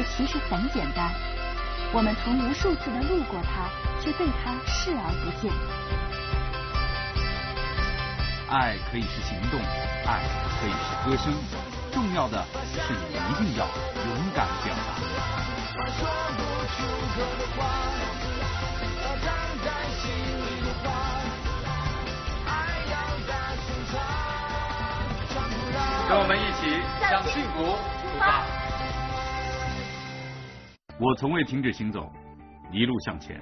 由其实很简单，我们曾无数次的路过它，却对它视而不见。爱可以是行动，爱可以是歌声，重要的是你一定要勇敢表达。跟我们一起向幸福出发。我从未停止行走，一路向前，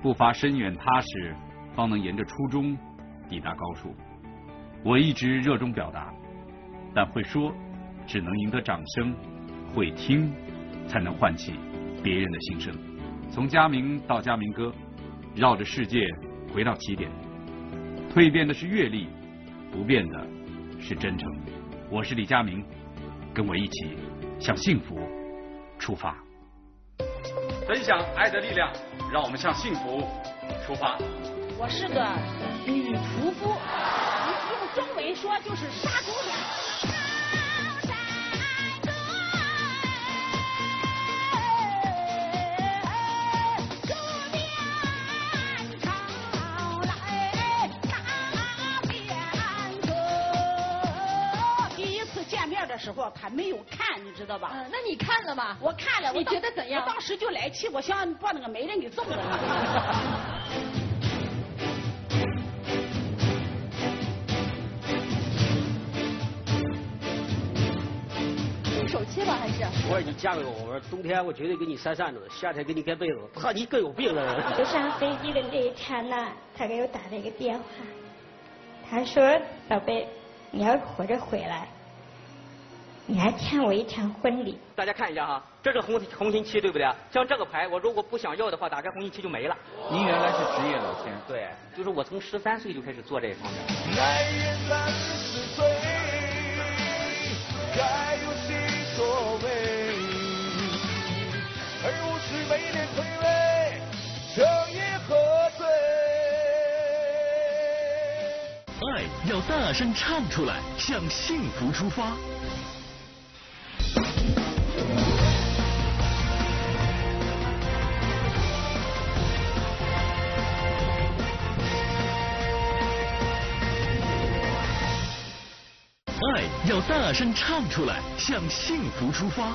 步伐深远踏实，方能沿着初衷抵达高处。我一直热衷表达，但会说只能赢得掌声，会听才能唤起别人的心声。从佳明到佳明哥，绕着世界回到起点，蜕变的是阅历，不变的是真诚。我是李佳明，跟我一起向幸福出发，分享爱的力量，让我们向幸福出发。我是个女屠夫。用中文说就是杀猪的。时候，他没有看，你知道吧？嗯，那你看了吗？我看了，你觉得怎样？我当时就来气，我想把那个媒人给揍了。手气吧还是？我说你嫁给我，我说冬天我绝对给你扇扇子，夏天给你盖被子。怕你更有病了。就上飞机的那一刹那，他给我打了一个电话，他说：“宝贝，你要活着回来，你还欠我一场婚礼。”大家看一下哈，这是红红心七对不对？像这个牌，我如果不想要的话，打开红心七就没了。您原来是职业老千，对，就是我从十三岁就开始做这一方面。而我是每年推诿，彻夜喝醉。爱要大声唱出来，向幸福出发。声唱出来，向幸福出发。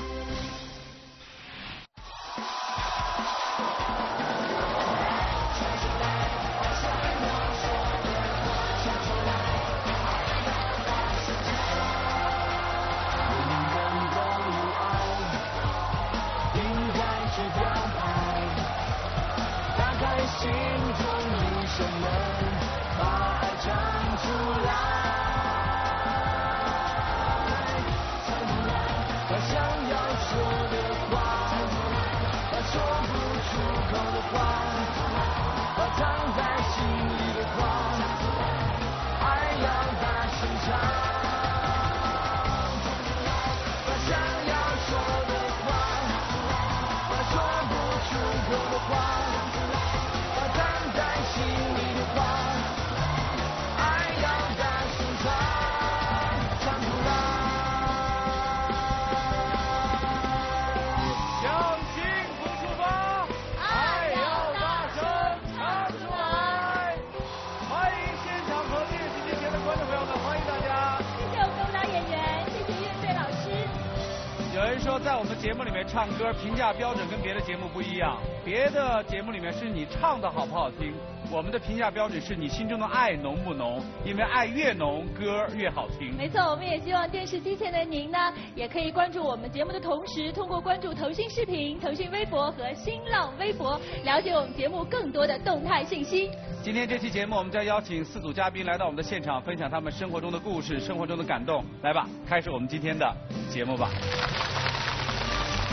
价标准跟别的节目不一样。别的节目里面是你唱的好不好听，我们的评价标准是你心中的爱浓不浓。因为爱越浓，歌越好听。没错，我们也希望电视机前的您呢，也可以关注我们节目的同时，通过关注腾讯视频、腾讯微博和新浪微博，了解我们节目更多的动态信息。今天这期节目，我们将邀请四组嘉宾来到我们的现场，分享他们生活中的故事、生活中的感动。来吧，开始我们今天的节目吧。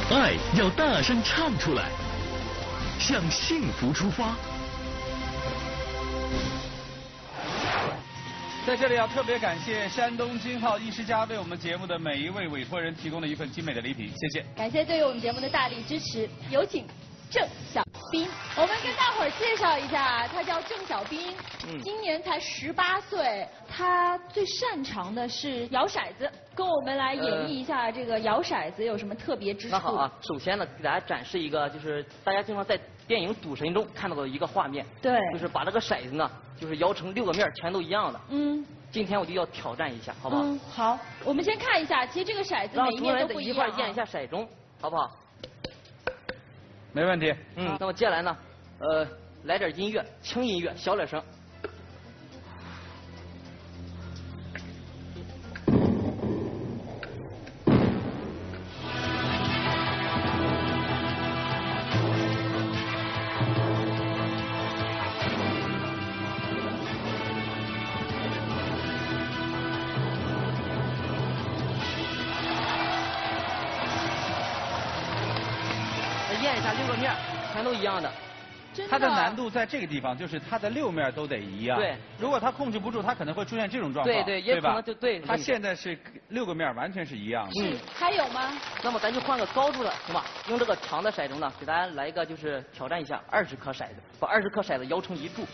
爱要大声唱出来，向幸福出发。在这里要特别感谢山东金浩医师家为我们节目的每一位委托人提供的一份精美的礼品，谢谢。感谢对于我们节目的大力支持，有请郑小。斌。我们跟大伙儿介绍一下，他叫郑小斌，嗯今年才十八岁。他最擅长的是摇骰子，跟我们来演绎一下这个摇骰子有什么特别之处。那好啊，首先呢，给大家展示一个，就是大家经常在电影《赌神》中看到的一个画面，对就是把这个骰子呢，就是摇成六个面，全都一样的。嗯。今天我就要挑战一下，好不好？嗯，好，我们先看一下，其实这个骰子每一面都不一样、啊。块儿验一下骰盅，好不好？没问题。嗯，那么接下来呢，呃，来点音乐，轻音乐，小点声。它的难度在这个地方，就是它的六面都得一样。对。如果它控制不住，它可能会出现这种状况。对对也可吧能就对它现在是六个面完全是一样的。嗯，还有吗？那么咱就换个高度的，行吧？用这个长的骰盅呢，给大家来一个就是挑战一下二十颗骰子，把二十颗骰子摇成一柱，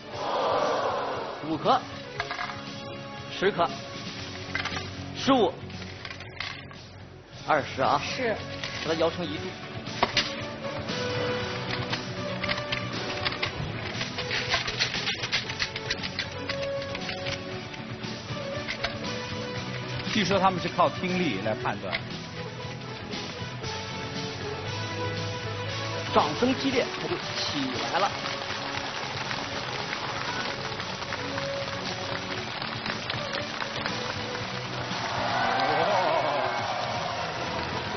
五颗，十颗，十五，二十啊，是。把它摇成一柱。据说他们是靠听力来判断。掌声激烈，他就起来了。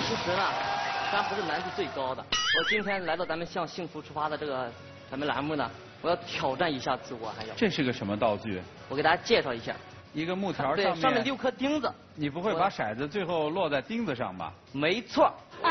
其实呢，咱不是难度最高的。我今天来到咱们向幸福出发的这个咱们栏目呢，我要挑战一下自我，还要。这是个什么道具？我给大家介绍一下。一个木条，上面。上面六颗钉子。你不会把骰子最后落在钉子上吧？没错。啊？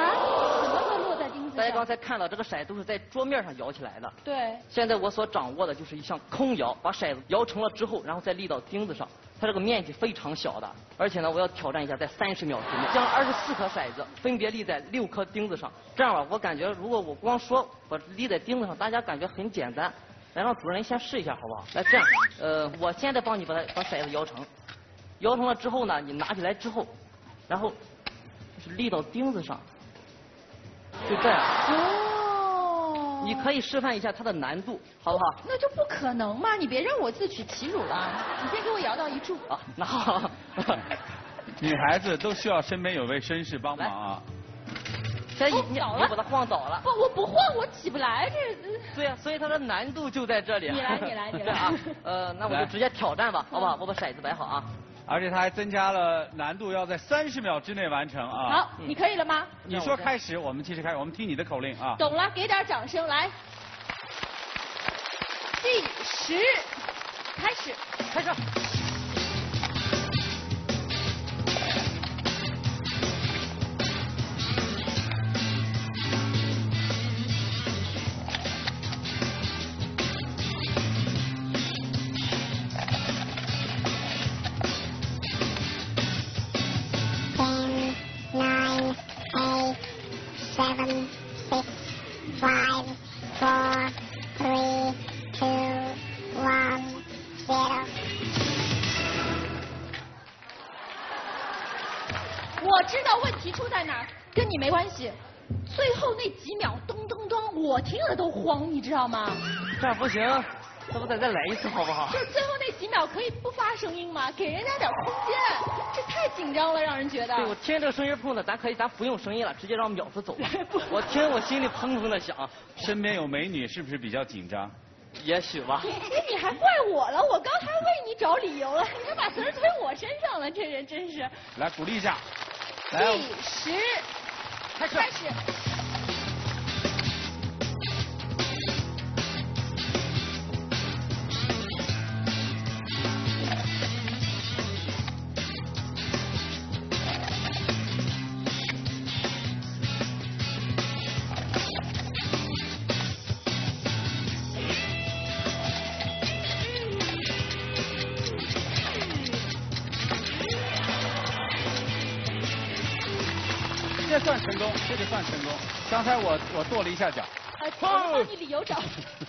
怎么会落在钉子上？大家刚才看到这个骰都是在桌面上摇起来的。对。现在我所掌握的就是一项空摇，把骰子摇成了之后，然后再立到钉子上。它这个面积非常小的，而且呢，我要挑战一下，在三十秒之内将二十四颗骰子分别立在六颗钉子上。这样吧，我感觉如果我光说我立在钉子上，大家感觉很简单。来，让主任先试一下好不好？来，这样，呃，我现在帮你把它把骰子摇成，摇成了之后呢，你拿起来之后，然后就是立到钉子上，就这样。哦。你可以示范一下它的难度，好不好？那就不可能嘛！你别让我自取其辱了。你先给我摇到一柱。啊，那好。女孩子都需要身边有位绅士帮忙啊。现在你你把它晃倒了。不，我不晃我起不来这。对呀，所以它的难度就在这里。你来，你来，你 来。啊，呃，那我就直接挑战吧，好不好？我把骰子摆好啊。而且它还增加了难度，要在三十秒之内完成啊。好，你可以了吗？你说开始，我们计时开始，我们听你的口令啊。懂了，给点掌声来。计时开始，开始。听了都慌，你知道吗？这样不行，要不咱再来一次好不好？就最后那几秒可以不发声音吗？给人家点空间，这太紧张了，让人觉得。对，我听这个声音碰的，咱可以，咱不用声音了，直接让秒子走。我听我心里砰砰的响。身边有美女，是不是比较紧张？也许吧。你你还怪我了？我刚才为你找理由了，你还把责任推我身上了，这人真是。来鼓励一下。来，计时开始。开始。算成功，这个算成功。刚才我我跺了一下脚。呃，我帮你理由找。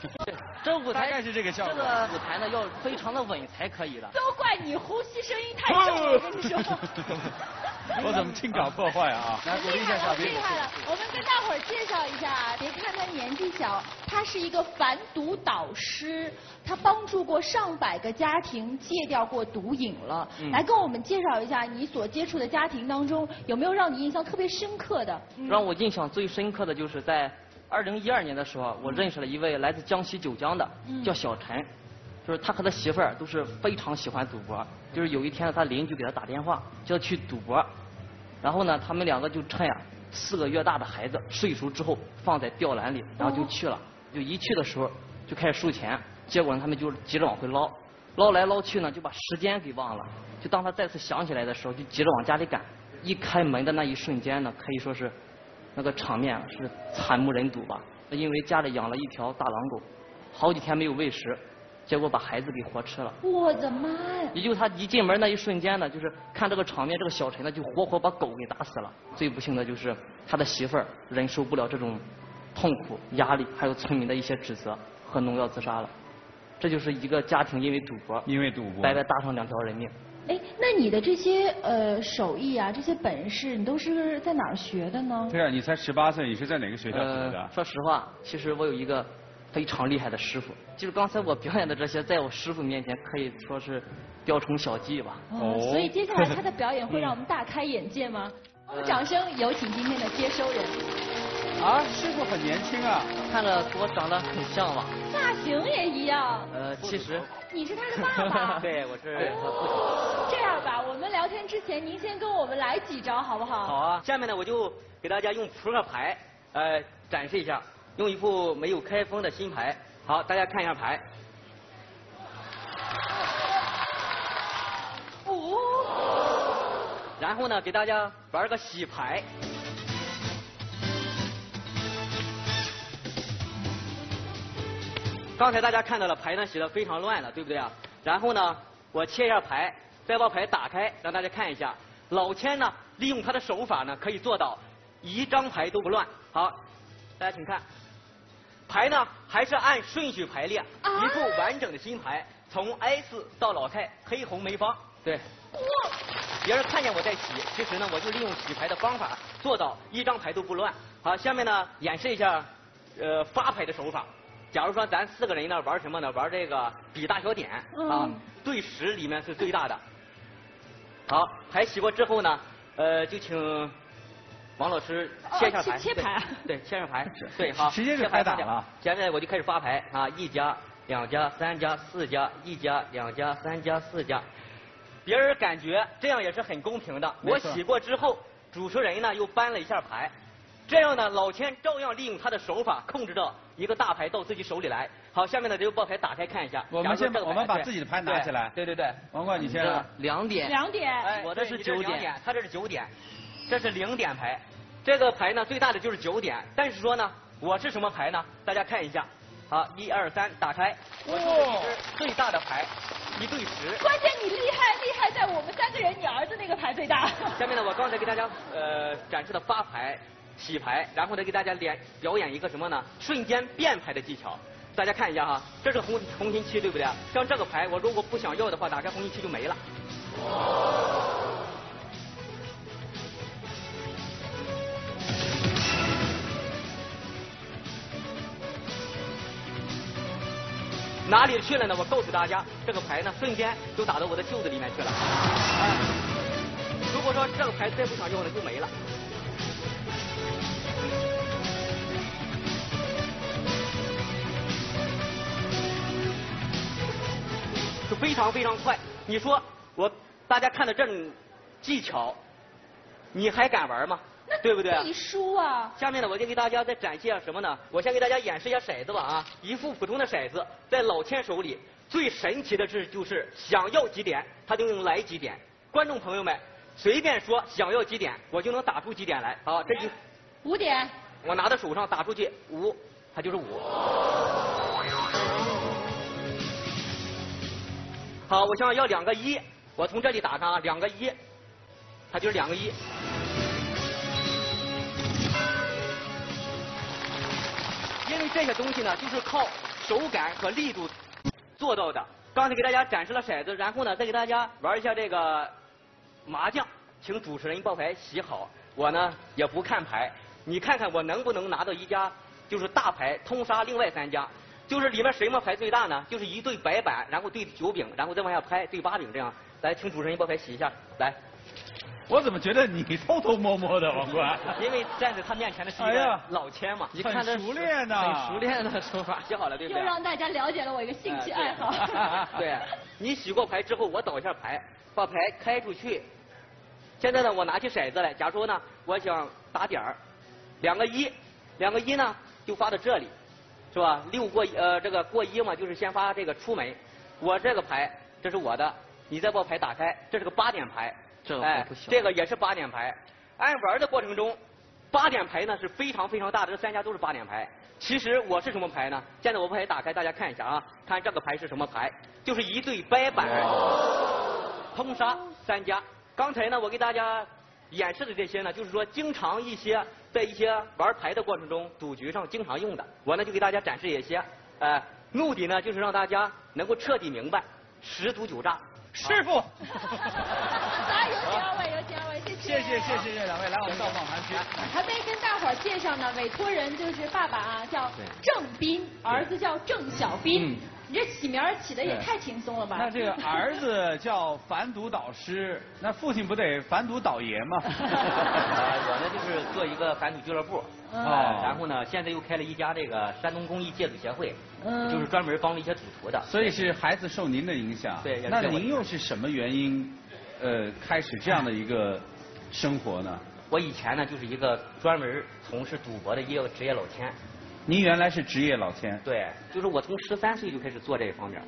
这舞台大概是这个效果这个舞台呢要非常的稳才可以的。都怪你呼吸声音太重了，我跟你说。我怎么净搞破坏啊？来鼓励一下小兵。厉害了！我们跟大伙儿介绍一下啊，别看他年纪小，他是一个反毒导师，他帮助过上百个家庭戒掉过毒瘾了。嗯来跟我们介绍一下你所接触的家庭当中，有没有让你印象特别深刻的？让我印象最深刻的就是在二零一二年的时候，我认识了一位来自江西九江的，嗯叫小陈，就是他和他媳妇儿都是非常喜欢赌博。就是有一天呢，他邻居给他打电话，叫他去赌博，然后呢，他们两个就趁呀四个月大的孩子睡熟之后放在吊篮里，然后就去了。就一去的时候就开始输钱，结果呢，他们就急着往回捞，捞来捞去呢，就把时间给忘了。就当他再次想起来的时候，就急着往家里赶。一开门的那一瞬间呢，可以说是那个场面是惨不忍睹吧。因为家里养了一条大狼狗，好几天没有喂食，结果把孩子给活吃了。我的妈呀！也就他一进门那一瞬间呢，就是看这个场面，这个小陈呢就活活把狗给打死了。最不幸的就是他的媳妇儿忍受不了这种痛苦、压力，还有村民的一些指责和农药自杀了。这就是一个家庭因为赌博，因为赌博白白搭上两条人命。哎，那你的这些呃手艺啊，这些本事，你都是在哪儿学的呢？对啊，你才十八岁，你是在哪个学校学的呃？？说实话，其实我有一个非常厉害的师傅，就是刚才我表演的这些，在我师傅面前可以说是雕虫小技吧。哦，所以接下来他的表演会让我们大开眼界吗？我们掌声有请今天的接收人，啊，师傅很年轻啊。看着跟我长得很像吧？发型也一样。呃，其实，你是他的爸爸。对，我是他父亲。这样吧，我们聊天之前，您先跟我们来几招好不好？好啊，下面呢我就给大家用扑克牌呃展示一下，用一副没有开封的新牌。好，大家看一下牌。哦。然后呢，给大家玩个洗牌。刚才大家看到了牌呢，洗的非常乱了，对不对啊？然后呢，我切一下牌，再把牌打开，让大家看一下。老千呢，利用他的手法呢，可以做到一张牌都不乱。好，大家请看，牌呢还是按顺序排列，一副完整的新牌，从 S 到老太，黑红梅方。对。别人看见我在洗，其实呢，我就利用洗牌的方法做到一张牌都不乱。好，下面呢演示一下，呃，发牌的手法。假如说咱四个人呢玩什么呢？玩这个比大小点啊嗯，对十里面是最大的。好，牌洗过之后呢，呃，就请王老师切一下牌。哦切切牌对，对，切上牌。对，好，直接就切发奖开打了。现在我就开始发牌啊，一家、两家、三家、四家，一家、两家、三家、四家。别人感觉这样也是很公平的。我洗过之后，主持人呢又搬了一下牌，这样呢老千照样利用他的手法控制着一个大牌到自己手里来。好，下面呢这个把牌打开看一下。我们先我们把自己的牌拿起来对对对。王冠，你先。两点。两点。哎，我这是九点点，他这是九点，这是零点牌。这个牌呢最大的就是九点，但是说呢，我是什么牌呢？大家看一下。好，一二三，打开。我是一只最大的牌，一对十。关键你厉害厉害在我们三个人，你儿子那个牌最大。下面呢，我刚才给大家呃展示的发牌、洗牌，然后呢给大家演表演一个什么呢？瞬间变牌的技巧。大家看一下哈，这是红红心七，对不对？像这个牌，我如果不想要的话，打开红心七就没了。哪里去了呢？我告诉大家，这个牌呢，瞬间就打到我的袖子里面去了。如果说这个牌再不想要了，就没了。就非常非常快。你说我大家看到这种技巧，你还敢玩吗？对不对？必输啊！下面呢，我就给大家再展现一下什么呢？我先给大家演示一下骰子吧啊，一副普通的骰子，在老千手里，最神奇的是就是想要几点，他就能来几点。观众朋友们，随便说想要几点，我就能打出几点来。好，这一五点。我拿到手上打出去五，它就是五。好，我想要两个一，我从这里打上啊，两个一，它就是两个一。这些东西呢，就是靠手感和力度做到的。刚才给大家展示了骰子，然后呢，再给大家玩一下这个麻将，请主持人把牌洗好。我呢也不看牌，你看看我能不能拿到一家就是大牌通杀另外三家，就是里面什么牌最大呢？就是一对白板，然后对九饼，然后再往下拍对八饼这样。来，请主持人把牌洗一下，来。我怎么觉得你偷偷摸摸的，王冠？因为站在他面前的是一个老千嘛，你看很熟练的很熟练的手法，洗好了对不对？又让大家了解了我一个兴趣爱好。对，你洗过牌之后，我倒一下牌，把牌开出去。现在呢，我拿起骰子来，假如说呢，我想打点儿，两个一，两个一呢就发到这里，是吧？六过呃这个过一嘛，就是先发这个出门。我这个牌这是我的，你再把牌打开，这是个八点牌，这个哎这个也是八点牌。按玩的过程中，八点牌呢是非常非常大的，这三家都是八点牌。其实我是什么牌呢？现在我把牌打开，大家看一下啊，看这个牌是什么牌？就是一对白板，通杀三家。刚才呢，我给大家演示的这些呢，就是说经常一些在一些玩牌的过程中，赌局上经常用的。我呢就给大家展示一些，呃，目的呢就是让大家能够彻底明白十赌九诈。师傅，来，有请二位，有请二位，谢谢谢谢谢谢两位，来我们到访谈区。还没跟大伙儿介绍呢，委托人就是爸爸啊，叫郑斌，儿子叫郑小斌。嗯你这起名儿起的也太轻松了吧？那这个儿子叫反赌导师，那父亲不得反赌倒爷吗？呃，我呢就是做一个反赌俱乐部，嗯呃，然后呢，现在又开了一家这个山东公益戒赌协会，嗯就是专门帮一些赌徒的。所以是孩子受您的影响。对那您又是什么原因，呃，开始这样的一个生活呢？我以前呢就是一个专门从事赌博的一个职业老千，您原来是职业老千，对，就是我从十三岁就开始做这一方面。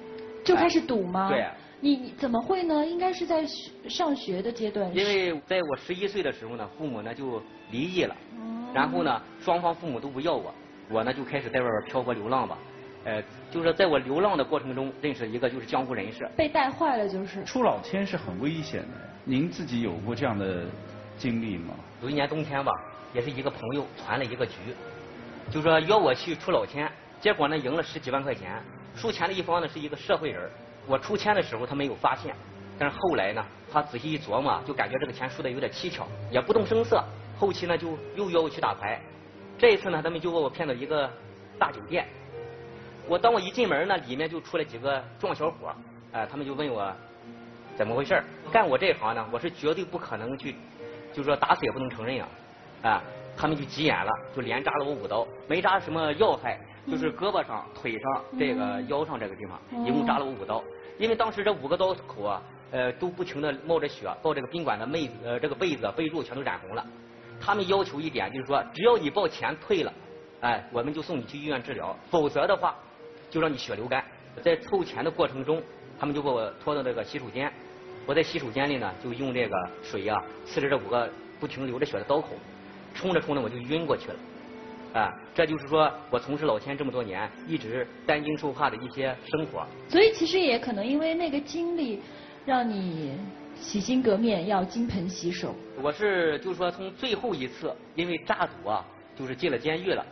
就开始赌吗？对。你你怎么会呢？应该是在上学的阶段。因为在我十一岁的时候呢，父母呢就离异了，哦然后呢，双方父母都不要我，我呢就开始在外边漂泊流浪吧。呃，就是在我流浪的过程中，认识一个就是江湖人士。被带坏了，就是。出老千是很危险的。您自己有过这样的经历吗？有一年冬天吧，也是一个朋友传了一个局，就说约我去出老千，结果呢赢了十几万块钱，输钱的一方呢是一个社会人我出千的时候他没有发现，但是后来呢，他仔细一琢磨，就感觉这个钱输的有点蹊跷，也不动声色。后期呢就又约我去打牌，这一次呢他们就把我骗到一个大酒店。我当我一进门呢，里面就出来几个壮小伙儿，哎、他们就问我怎么回事儿干我这行呢，我是绝对不可能去，就是说打死也不能承认啊，啊，他们就急眼了，就连扎了我五刀，没扎什么要害，就是胳膊上、腿上、这个腰上这个地方，一共扎了我五刀。因为当时这五个刀口啊，呃，都不停的冒着血，把这个宾馆的妹子呃这个被子、被褥全都染红了。他们要求一点就是说，只要你把钱退了，哎，我们就送你去医院治疗，否则的话，就让你血流干。在凑钱的过程中，他们就把我拖到这个洗手间，我在洗手间里呢，就用这个水呀、呲着这五个不停流着血的刀口，冲着冲着我就晕过去了。啊，这就是说我从事老千这么多年，一直担惊受怕的一些生活。所以其实也可能因为那个经历，让你洗心革面，要金盆洗手。我是就是说从最后一次因为诈赌啊，就是进了监狱了。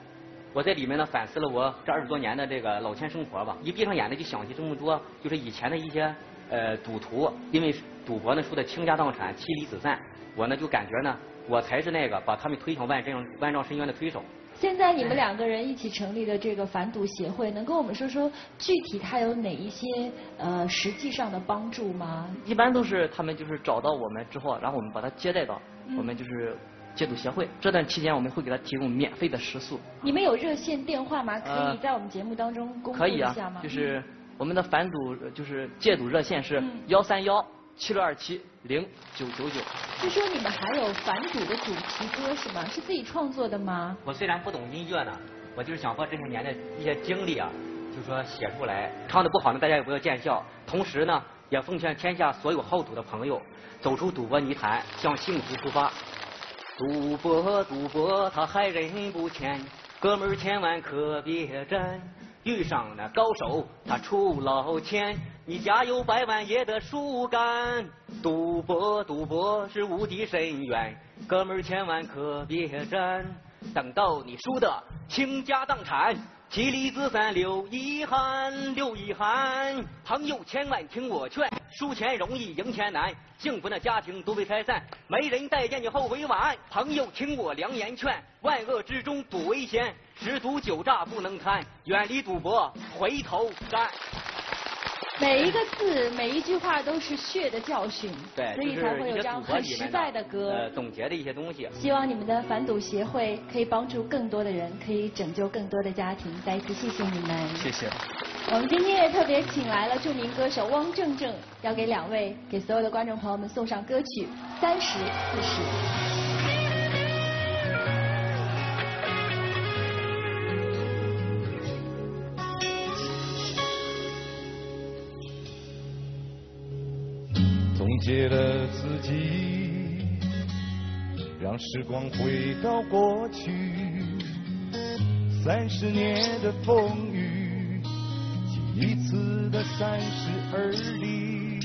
我在里面呢反思了我这二十多年的这个老千生活吧，一闭上眼呢就想起这么多，就是以前的一些呃赌徒，因为赌博呢输得倾家荡产、妻离子散，我呢就感觉呢我才是那个把他们推向万丈万丈深渊的推手。现在你们两个人一起成立的这个反赌协会，能跟我们说说具体它有哪一些呃实际上的帮助吗？一般都是他们就是找到我们之后，然后我们把他接待到嗯我们就是戒赌协会。这段期间我们会给他提供免费的食宿。你们有热线电话吗？可以呃在我们节目当中公布可以啊一下吗？，就是我们的反赌就是戒赌热线是嗯幺三幺七六二七零九九九。据说你们还有反赌的主题歌是吗？是自己创作的吗？我虽然不懂音乐呢，我就是想把这些年的一些经历啊，就说写出来。唱的不好呢，大家也不要见笑。同时呢，也奉劝天下所有好赌的朋友，走出赌博泥潭，向幸福出发。赌博，赌博，他害人不浅，哥们儿千万可别沾。遇上那高手，他出老千，你家有百万也得输干。赌博，赌博是无底深渊，哥们儿千万可别沾。等到你输得倾家荡产，妻离子散留遗憾，留遗憾。朋友千万听我劝，输钱容易赢钱难，幸福的家庭都被拆散，没人待见你后悔晚。朋友听我良言劝，万恶之中赌为先，十赌九诈不能贪，远离赌博回头干。每一个字，每一句话都是血的教训，对，所以才会有这样很实在的歌。呃，总结的一些东西。希望你们的反赌协会可以帮助更多的人，可以拯救更多的家庭。再一次谢谢你们。谢谢。我们今天也特别请来了著名歌手汪正正，要给两位，给所有的观众朋友们送上歌曲《三十四十》。总结了自己，让时光回到过去。三十年的风雨，一次的三十而立，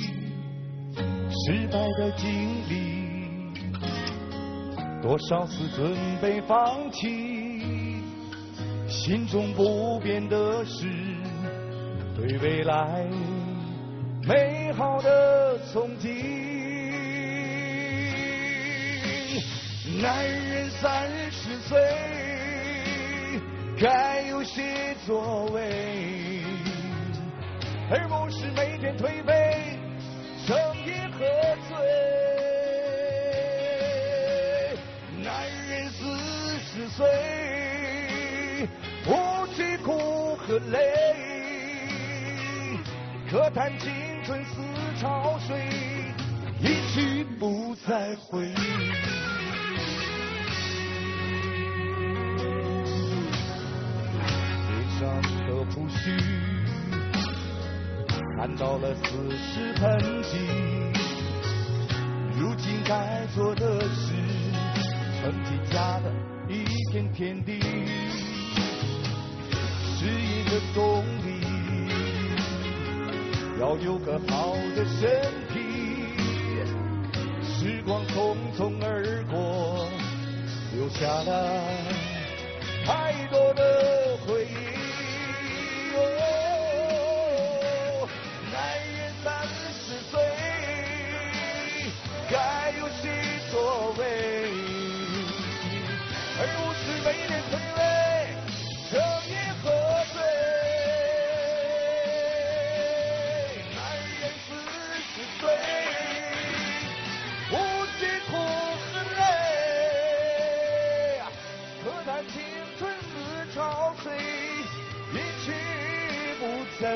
失败的经历，多少次准备放弃，心中不变的是对未来。美好的憧憬，男人三十岁，该有些作为，而不是每天颓废，整夜喝醉。男人四十岁，不惧苦和累，何谈青。春似潮水，一去不再回。脸上的胡须，看到了四十痕迹。如今该做的事，成绩家的一片天地，是一个动力。要有个好的身体，时光匆匆而过，留下了太多的回忆。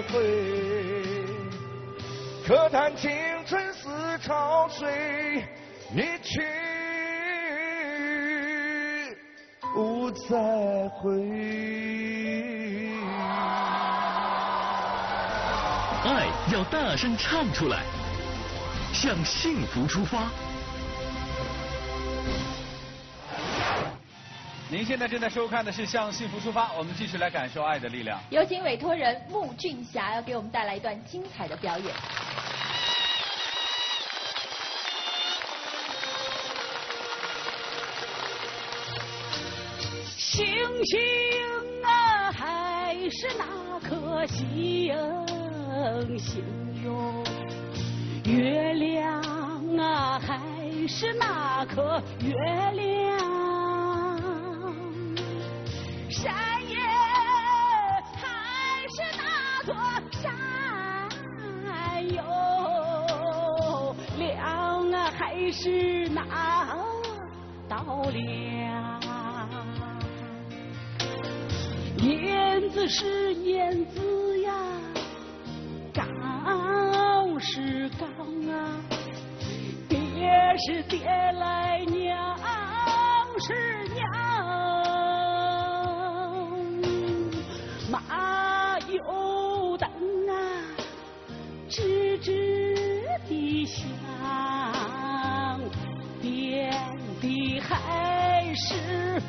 会，可叹青春似潮水，一去不再回。爱要大声唱出来，向幸福出发。您现在正在收看的是《向幸福出发》，我们继续来感受爱的力量。有请委托人穆俊霞要给我们带来一段精彩的表演。星星啊，还是那颗星星哟；月亮啊，还是那颗月亮。是那道梁。燕子是燕子呀，岗是岗啊，爹是爹来娘是娘。马有灯啊，直直地响，还是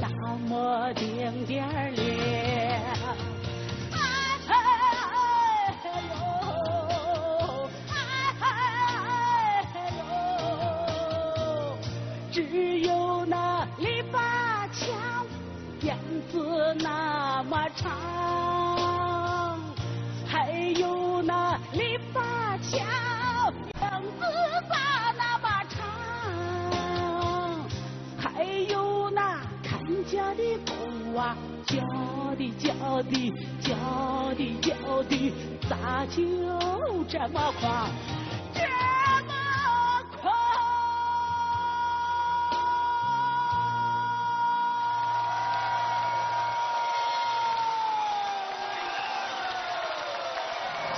那么点点的叫的叫的，咋就这么狂？这么狂？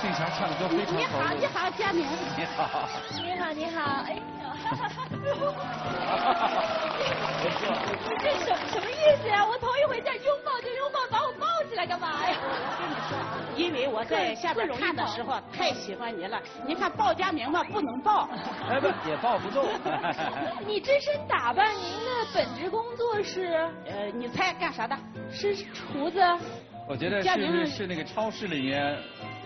庆祥唱歌非常好你好，你。好，佳明。你好。你好，你好，哎呦，这什什么意思呀？我头一回见拥抱就拥抱，把我抱起来干嘛呀？我跟你说因为我在下边看的时候太喜欢您了。您看报家明嘛，不能报。哎不，也抱不动。你这身打扮，您的本职工作是呃，你猜干啥的？是厨子？我觉得是佳明是是那个超市里面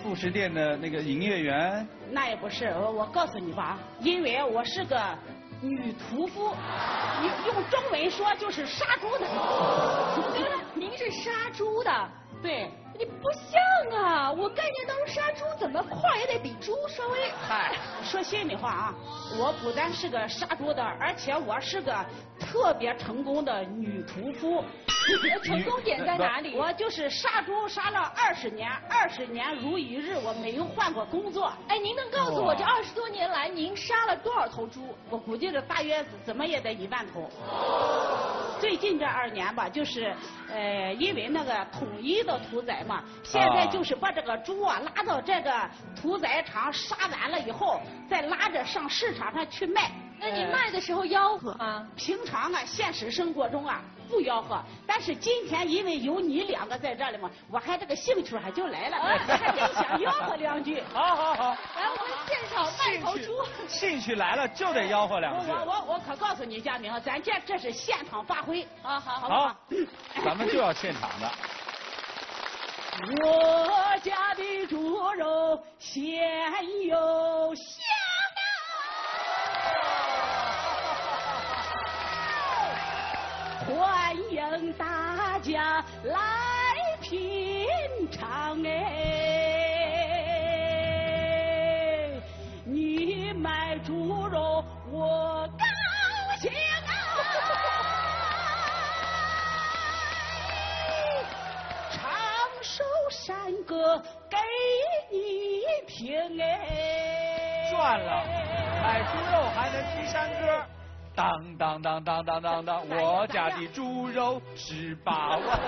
副食店的那个营业员。那也不是，我我告诉你吧啊，因为我是个女屠夫，用用中文说就是杀猪的。您是杀猪的？对，你不像啊！我概念当中杀猪怎么块也得比猪稍微。嗨，说心里话啊，我不但是个杀猪的，而且我是个特别成功的女屠夫。成功点在哪里？我就是杀猪杀了二十年，二十年如一日，我没有换过工作。哎，您能告诉我这二十多年来您杀了多少头猪？我估计这大约怎么也得一万头。最近这二年吧，就是呃，因为那个统一的屠宰嘛，现在就是把这个猪啊拉到这个屠宰场杀完了以后，再拉着上市场上去卖。那你卖的时候吆喝吗？平常啊，现实生活中啊不吆喝，但是今天因为有你两个在这里嘛，我还这个兴趣还就来了，还真想吆喝两句。好 好好。来，我们现场卖头猪。兴趣来了就得吆喝两句。我我我可告诉你，佳明，咱这这是现场发挥啊，好好？咱们就要现场的。我家的猪肉鲜又香啊！欢迎大你听哎。赚了，买猪肉还能听山歌。当当当当当当当，我家的猪肉十八万。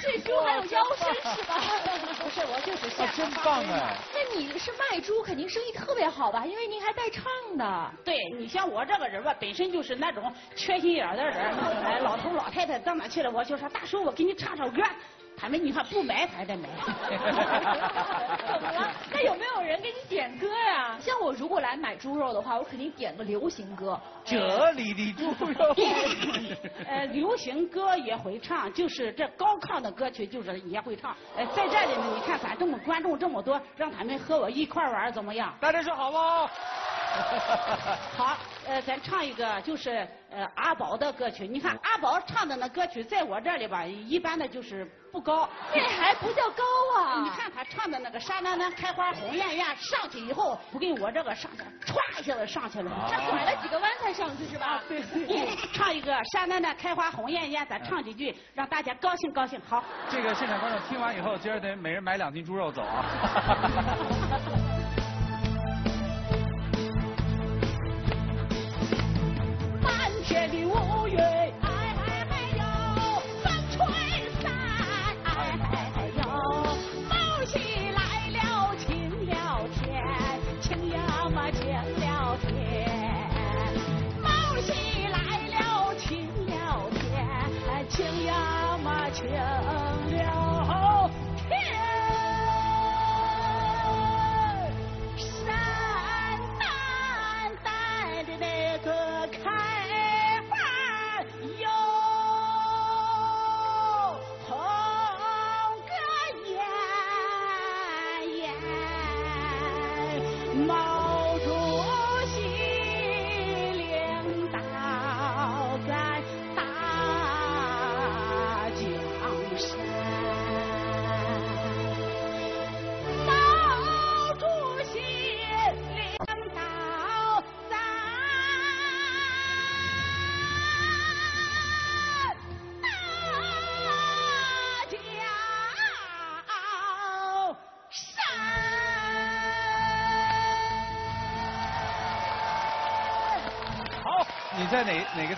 这猪还有腰身是吧？不是，我就是啊，真棒哎！那你是卖猪，肯定生意特别好吧？因为您还带唱的。对你像我这个人吧，本身就是那种缺心眼的人。哎，老头老太太到哪去了，我就说大叔，我给你唱首歌。他们你看不买还得买。怎么了？那有没有人给你点歌呀？像我如果来买猪肉的话，我肯定点个流行歌。这里的猪肉。呃，流行歌也会唱，就是这高亢的歌曲就是也会唱。呃，在这里呢，你看咱这么观众这么多，让他们和我一块玩怎么样？大家说好不好？好，呃，咱唱一个就是呃阿宝的歌曲。你看阿宝唱的那歌曲，在我这里吧，一般的就是不高。这还不叫高啊！你看他唱的那个沙滩滩开花红艳艳，上去以后不跟我这个上去，歘一下子上去了。这拐了几个弯才上去是吧？对对。唱一个沙滩滩开花红艳艳，咱唱几句，让大家高兴高兴。好。这个现场观众听完以后，今儿得每人买两斤猪肉走啊。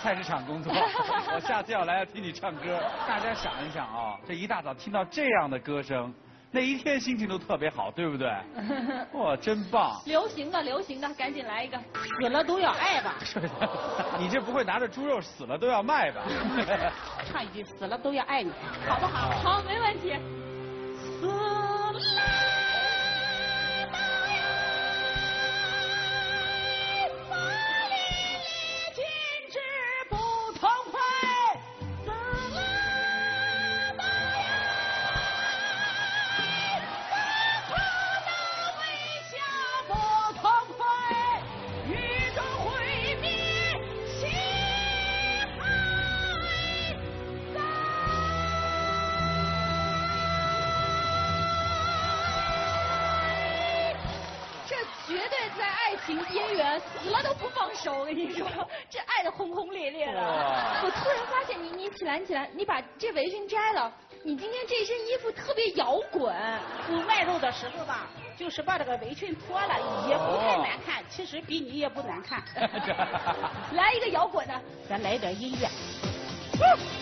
菜市场工作？我下次要来要听你唱歌。大家想一想啊，这一大早听到这样的歌声，那一天心情都特别好，对不对？哇，真棒！流行的，流行的，赶紧来一个。死了都要爱吧。你这不会拿着猪肉死了都要卖吧？唱一句死了都要爱你，好不好？好，没问题。死了。情边缘死了都不放手，我跟你说，这爱的轰轰烈烈的。我突然发现你，你起来，你起来，你把这围裙摘了，你今天这身衣服特别摇滚。我卖肉的时候吧，就是把这个围裙脱了，也不太难看，其实比你也不难看。来一个摇滚的，咱来点音乐。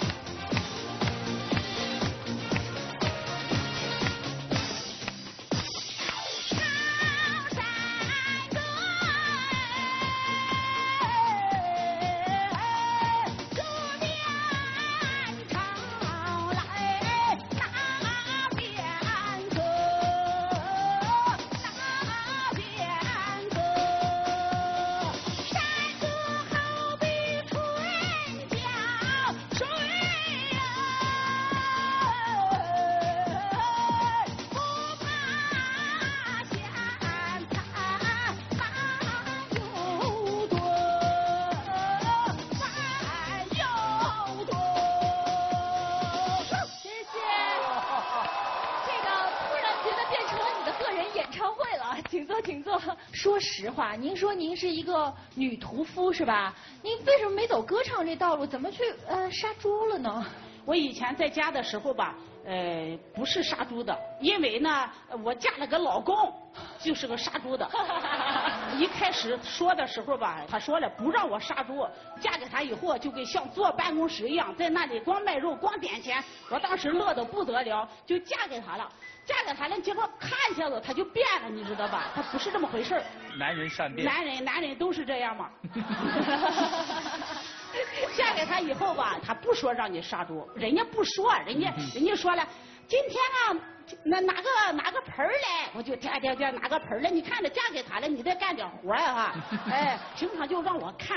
是吧？你为什么没走歌唱这道路，怎么去呃杀猪了呢？我以前在家的时候吧，呃，不是杀猪的，因为呢，我嫁了个老公，就是个杀猪的。一开始说的时候吧，他说了不让我杀猪，嫁给他以后就跟像坐办公室一样，在那里光卖肉光点钱，我当时乐得不得了，就嫁给他了。嫁给他了，结果看一下子他就变了，你知道吧？他不是这么回事男人善变。男人，男人都是这样嘛。嫁给他以后吧，他不说让你杀猪，人家不说，人家人家说了，今天啊，那拿个拿个盆来，我就天天天拿个盆来。你看着嫁给他了，你得干点活呀哈。哎，平常就让我看。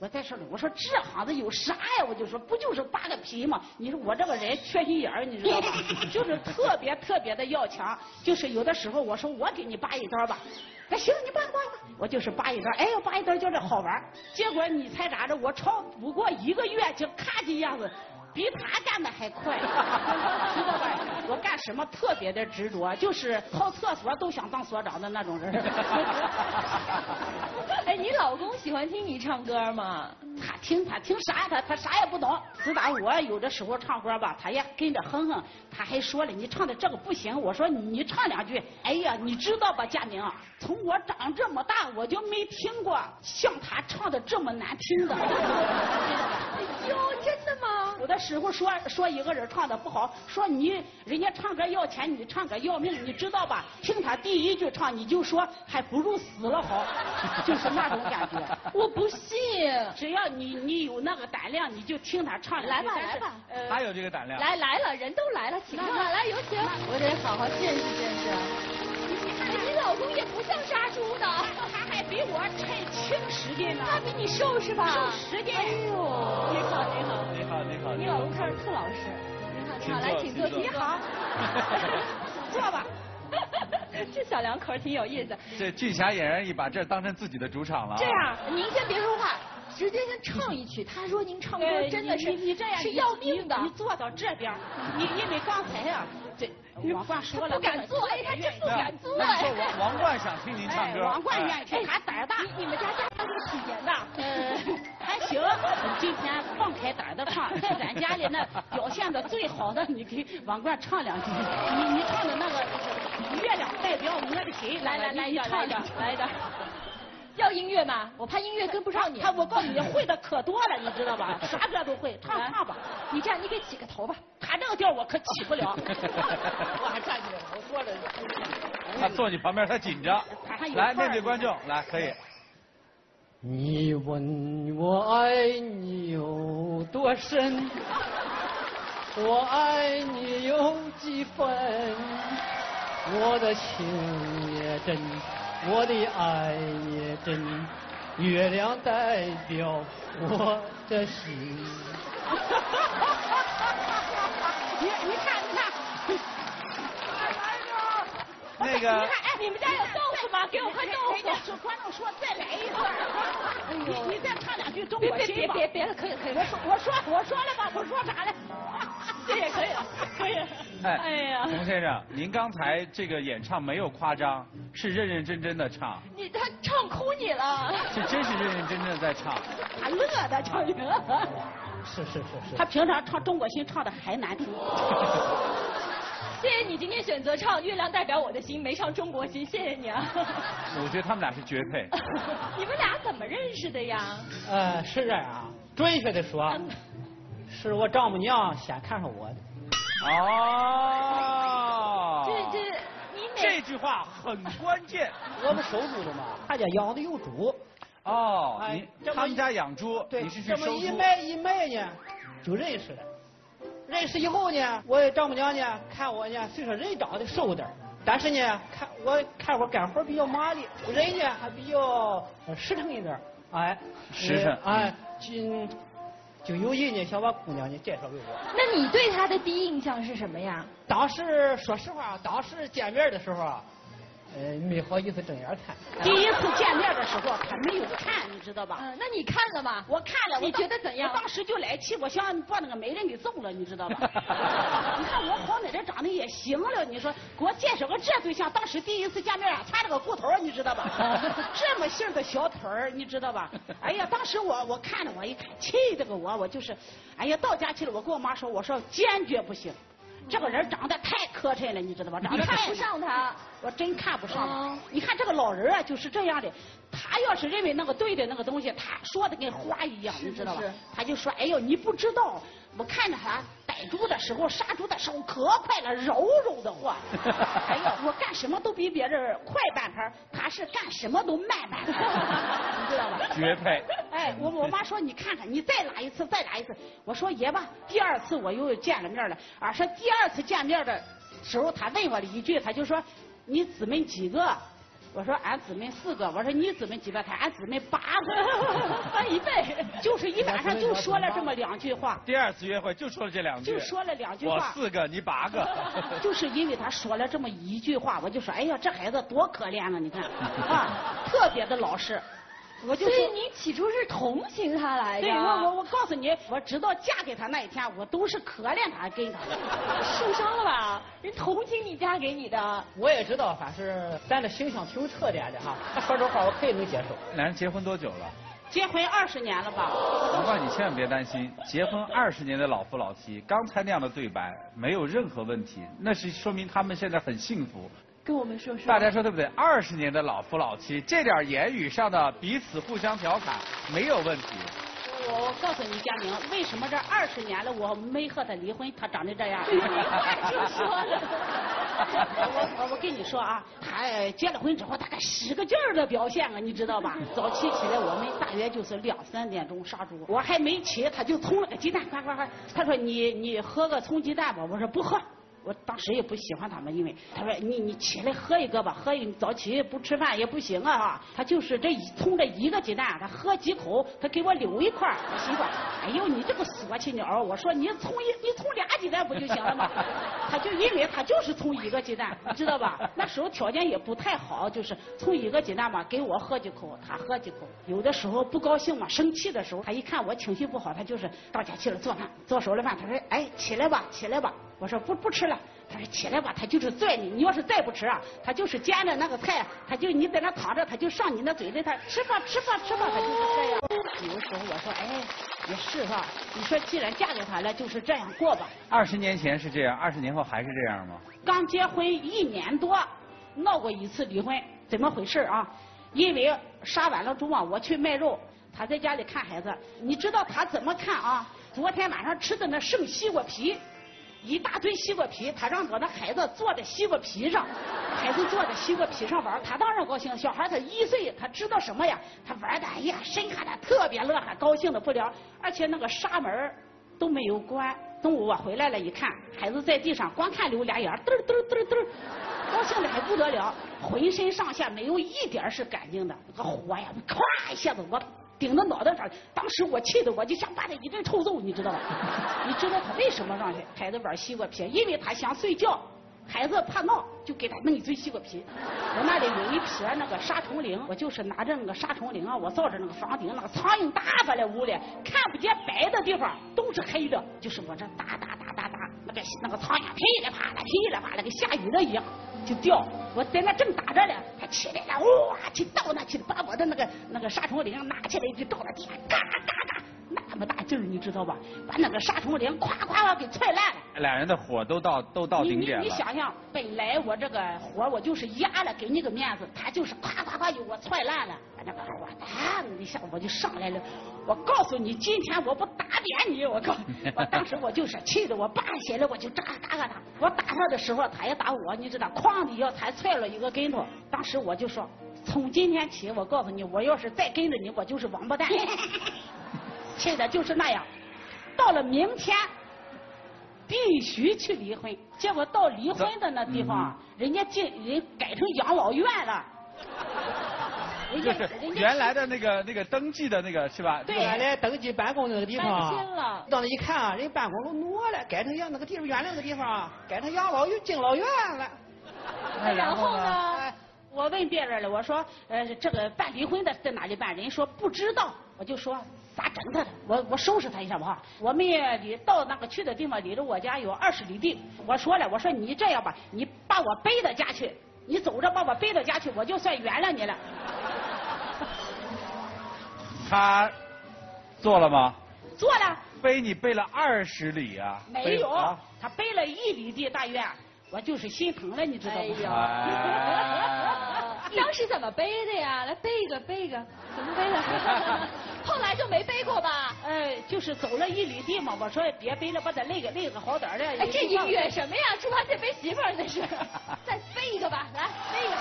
我在说呢，我说这行子有啥呀？我就说不就是扒个皮吗？你说我这个人缺心眼儿，你知道吧？就是特别特别的要强，就是有的时候我说我给你扒一刀吧，那行你扒扒吧，我就是扒一刀，哎呦扒一刀觉着好玩，结果你猜咋着？我超不过一个月就咔叽一下子。比他干的还快，知道吧？我干什么特别的执着，就是泡厕所都想当所长的那种人。哎，你老公喜欢听你唱歌吗？他听，他听啥呀？他他啥也不懂。自打我有的时候唱歌吧，他也跟着哼哼。他还说了，你唱的这个不行。我说你唱两句。哎呀，你知道吧，佳明，从我长这么大，我就没听过像他唱的这么难听的。哟，真的吗？有的时候说说一个人唱的不好，说你人家唱歌要钱，你唱歌要命，你知道吧？听他第一句唱，你就说还不如死了好，就是那种感觉。我不信，只要你你有那个胆量，你就听他唱。来吧来吧，他有这个胆量。来来了，人都来了，请坐，来有请。我得好好见识见识。你老公也不像杀猪的，他还比我称轻十斤呢。他比你瘦是吧？瘦十斤。哎呦，你好你好。你好你好。你老公看着特老实。你好你好，来请坐，你好。坐吧。这小两口挺有意思。这俊侠俨然已把这当成自己的主场了。这样，您先别说话。直接先唱一曲，他说您唱歌真的是你这样是要命的。你坐到这边，你因为刚才啊，这王冠说了不敢坐，哎，他真不敢坐。王王冠想听您唱歌，王冠愿意听，他胆儿大。你们家家教是挺严的，嗯，还行。今天放开胆的唱，在咱家里那表现的最好的，你给王冠唱两句。你你唱的那个月亮代表我的谁，来来来，你唱一个，来一个。要音乐吗？我怕音乐跟不上你。他我告诉你，会的可多了，你知道吧？啥歌都会，唱唱吧。你这样，你给起个头吧。他那个调我可起不了。我还站起来，我坐着。他坐你旁边，他紧张。来，面对观众，来可以。你问我爱你有多深，我爱你有几分？我的情也真，我的爱也真，月亮代表我的心 你看。那个。你看，哎，你们家有豆腐吗？给我块豆腐。观众说再来一段。你你再唱两句中国心吧。别别别别了，可以可以。我说我说我说了吧，我说啥了？这也可以，可以。哎哎呀，洪先生，您刚才这个演唱没有夸张，是认认真真的唱。你他唱哭你了。是真是认认真真的在唱。他乐的唱乐。是是是是。他平常唱中国心唱的还难听。谢谢你今天选择唱《月亮代表我的心》，没唱《中国心》，谢谢你啊。我觉得他们俩是绝配。你们俩怎么认识的呀？呃，是这样啊，准确的说，是我丈母娘先看上我的。哦。这这，你这句话很关键。我们收租的嘛，他家养的有猪。哦，你他们家养猪，对，你是去收这么一卖一卖呢，就认识了。认识以后呢，我丈母娘呢看我呢，虽说人长得瘦点但是呢，看我看我干活比较麻利，人呢还比较实诚一点哎，实诚，哎，就就有意呢想把姑娘呢介绍给我。那你对她的第一印象是什么呀？当时说实话，当时见面的时候啊。呃，没好意思正眼看。第一次见面的时候，他没有看，你知道吧？嗯，那你看了吗？我看了，你觉得怎样？我当时就来气，我想把那个媒人给揍了，你知道吧？你看我好奶奶长得也行了，你说给我介绍个这对象，当时第一次见面啊，穿了个裤头，你知道吧？这么细的小腿儿，你知道吧？哎呀，当时我我看着我一看，气得个我我就是，哎呀，到家去了，我跟我妈说，我说坚决不行。这个人长得太磕碜了，你知道吧？长得看不上他，我真看不上他。你看这个老人啊，就是这样的。他要是认为那个对的那个东西，他说的跟花一样，你知道吧？他就说：“哎呦，你不知道。”我看着他逮猪的时候、杀猪的时候可快了，柔柔的慌。哎呀，我干什么都比别人快半拍，他是干什么都慢半拍，你知道吧？绝配。哎，我我妈说你看看，你再拉一次，再拉一次。我说爷吧，第二次我又见了面了。啊，说第二次见面的时候，他问我了一句，他就说你姊妹几个？我说俺姊妹四个，我说你姊妹几个？他俺姊妹八个，翻一倍，就是一晚上就说了这么两句话。第二次约会就说了这两句，就说了两句话。我四个，你八个。就是因为他说了这么一句话，我就说，哎呀，这孩子多可怜啊！你看，啊，特别的老实。我就所以你起初是同情他来的。对，我我我告诉你，我直到嫁给他那一天，我都是可怜他跟他的。受伤了吧？人同情你嫁给你的。我也知道，反正咱的形象挺有特点的哈。他说这话我可以能接受。两人结婚多久了？结婚二十年了吧？我告诉你，千万别担心，结婚二十年的老夫老妻，刚才那样的对白没有任何问题，那是说明他们现在很幸福。跟我们说说，大家说对不对？二十年的老夫老妻，这点言语上的彼此互相调侃没有问题。我我告诉你，佳明，为什么这二十年了我没和他离婚？他长得这样。就说了。我我我跟你说啊，他结了婚之后，他可使个劲儿的表现啊，你知道吧？早起起来，我们大约就是两三点钟杀猪，我还没起，他就冲了个鸡蛋，快快快！他说你你喝个葱鸡蛋吧，我说不喝。我当时也不喜欢他们，因为他说你你起来喝一个吧，喝一早起不吃饭也不行啊哈。他就是这冲这一个鸡蛋，他喝几口，他给我留一块我心说，哎呦你这个索气鸟！我说你冲一你冲俩鸡蛋不就行了吗？他就因为他就是冲一个鸡蛋，知道吧？那时候条件也不太好，就是冲一个鸡蛋嘛，给我喝几口，他喝几口。有的时候不高兴嘛，生气的时候，他一看我情绪不好，他就是到家去了做饭，做熟了饭，他说哎起来吧，起来吧。我说不不吃了，他说起来吧，他就是拽你，你要是再不吃啊，他就是煎着那个菜，他就你在那躺着，他就上你那嘴里，他吃吧吃吧吃吧，他就是这样。有时候我说，哎，也是哈，你说既然嫁给他了，就是这样过吧。二十年前是这样，二十年后还是这样吗？刚结婚一年多，闹过一次离婚，怎么回事啊？因为杀完了猪啊，我去卖肉，他在家里看孩子。你知道他怎么看啊？昨天晚上吃的那剩西瓜皮，一大堆西瓜皮，他让我那孩子坐在西瓜皮上，孩子坐在西瓜皮上玩，他当然高兴。小孩他一岁，他知道什么呀？他玩的哎呀，深哈的特别乐呵，高兴的不了。而且那个纱门都没有关。中午我回来了，一看孩子在地上，光看流俩眼，嘚嘚嘚嘚，高兴的还不得了，浑身上下没有一点是干净的，那个火呀，咵一下子我顶着脑袋上，当时我气的我就想把他一顿臭揍，你知道吧？你知道他为什么让孩子玩西瓜皮？因为他想睡觉。孩子怕闹，就给他弄一堆西瓜皮。我那里有一瓶那个杀虫灵，我就是拿着那个杀虫灵啊，我照着那个房顶，那个苍蝇大发了屋里，看不见白的地方都是黑的，就是我这打打打打打，那个那个苍蝇噼里啪啦噼里啪啦跟下雨了一样就掉。我在那正打着呢，他起来了，哇，去倒那去，把我的那个那个杀虫灵拿起来就倒到地上，嘎嘎嘎。那么大劲儿，你知道吧？把那个杀虫灵咵咵给踹烂了。俩人的火都到都到顶点了。你你想想，本来我这个火我就是压了，给你个面子，他就是咵咵咵就我踹烂了，把那个火当一下我就上来了。我告诉你，今天我不打扁你，我告，我当时我就是气的，我拔起来我就扎打打他。我打他的时候，他也打我，你知道，哐的一下才踹了一个跟头。当时我就说，从今天起，我告诉你，我要是再跟着你，我就是王八蛋。气的就是那样，到了明天必须去离婚。结果到离婚的那地方，人家进人改成养老院了。就是原来的那个那个登记的那个是吧？对，原来登记办公那个地方。了。到那一看啊，人办公楼挪了，改成养那个地方原来那个地方，改成养老院敬老院了。然后呢？我问别人了，我说呃这个办离婚的在哪里办？人说不知道。我就说。咋整他？我我收拾他一下吧。我们离到那个去的地方，离着我家有二十里地。我说了，我说你这样吧，你把我背到家去，你走着把我背到家去，我就算原谅你了。他做了吗？做了。背你背了二十里啊？没有，他背了一里地大院，我就是心疼了，你知道吗？哎呀，当时怎么背的呀？来背一个，背一个。怎么背的？后来就没背过吧？哎，就是走了一里地嘛。我说别背了，把他累个累个好点的。哎，这你远什么呀？猪八戒背媳妇儿那是。再背一个吧，来背一个。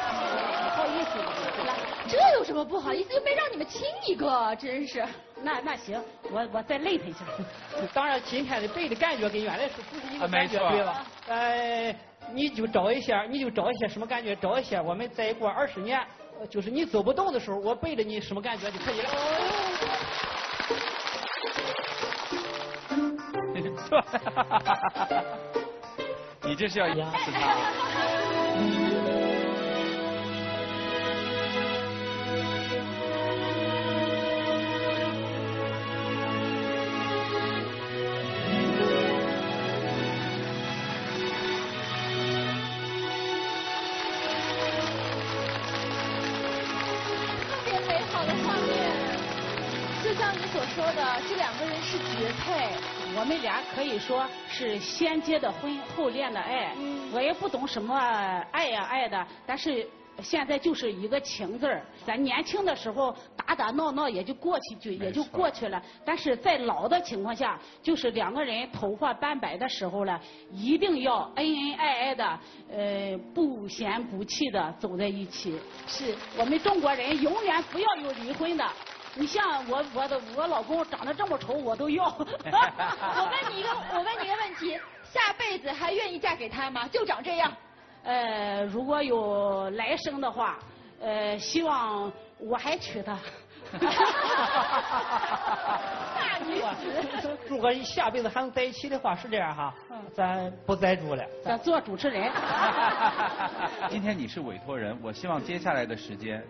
不好意思，来，这有什么不好意思？又没让你们亲一个，真是。那那行，我我再累他一下。当然，今天的背的感觉跟原来是不是一个感觉对吧？哎，你就找一下，你就找一下什么感觉？找一下，我们再过二十年。就是你走不动的时候，我背着你，什么感觉就可以了。你这是要压死他。说的这两个人是绝配，我们俩可以说是先结的婚后恋的爱。我也不懂什么爱呀爱的，但是现在就是一个情字儿。咱年轻的时候打打闹闹也就过去就也就过去了，但是在老的情况下，就是两个人头发斑白的时候了，一定要恩恩爱爱的，呃不嫌不弃的走在一起。是我们中国人永远不要有离婚的。你像我，我的我老公长得这么丑，我都要。我问你一个，我问你一个问题，下辈子还愿意嫁给他吗？就长这样。呃，如果有来生的话，呃，希望我还娶她。大女子。如果下辈子还能在一起的话，是这样哈，咱不再住了，咱做主持人。今天你是委托人，我希望接下来的时间。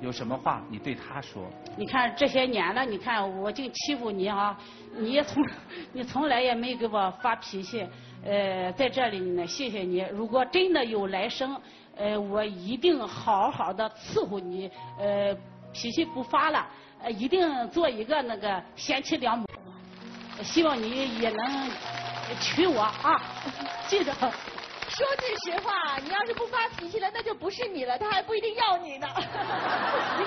有什么话你对他说？你看这些年了，你看我净欺负你啊！你也从 你从来也没给我发脾气。呃，在这里呢，谢谢你。如果真的有来生，呃，我一定好好的伺候你。呃，脾气不发了，呃，一定做一个那个贤妻良母。希望你也能娶我啊！记着。说句实话，你要是不发脾气了，那就不是你了，他还不一定要你呢。习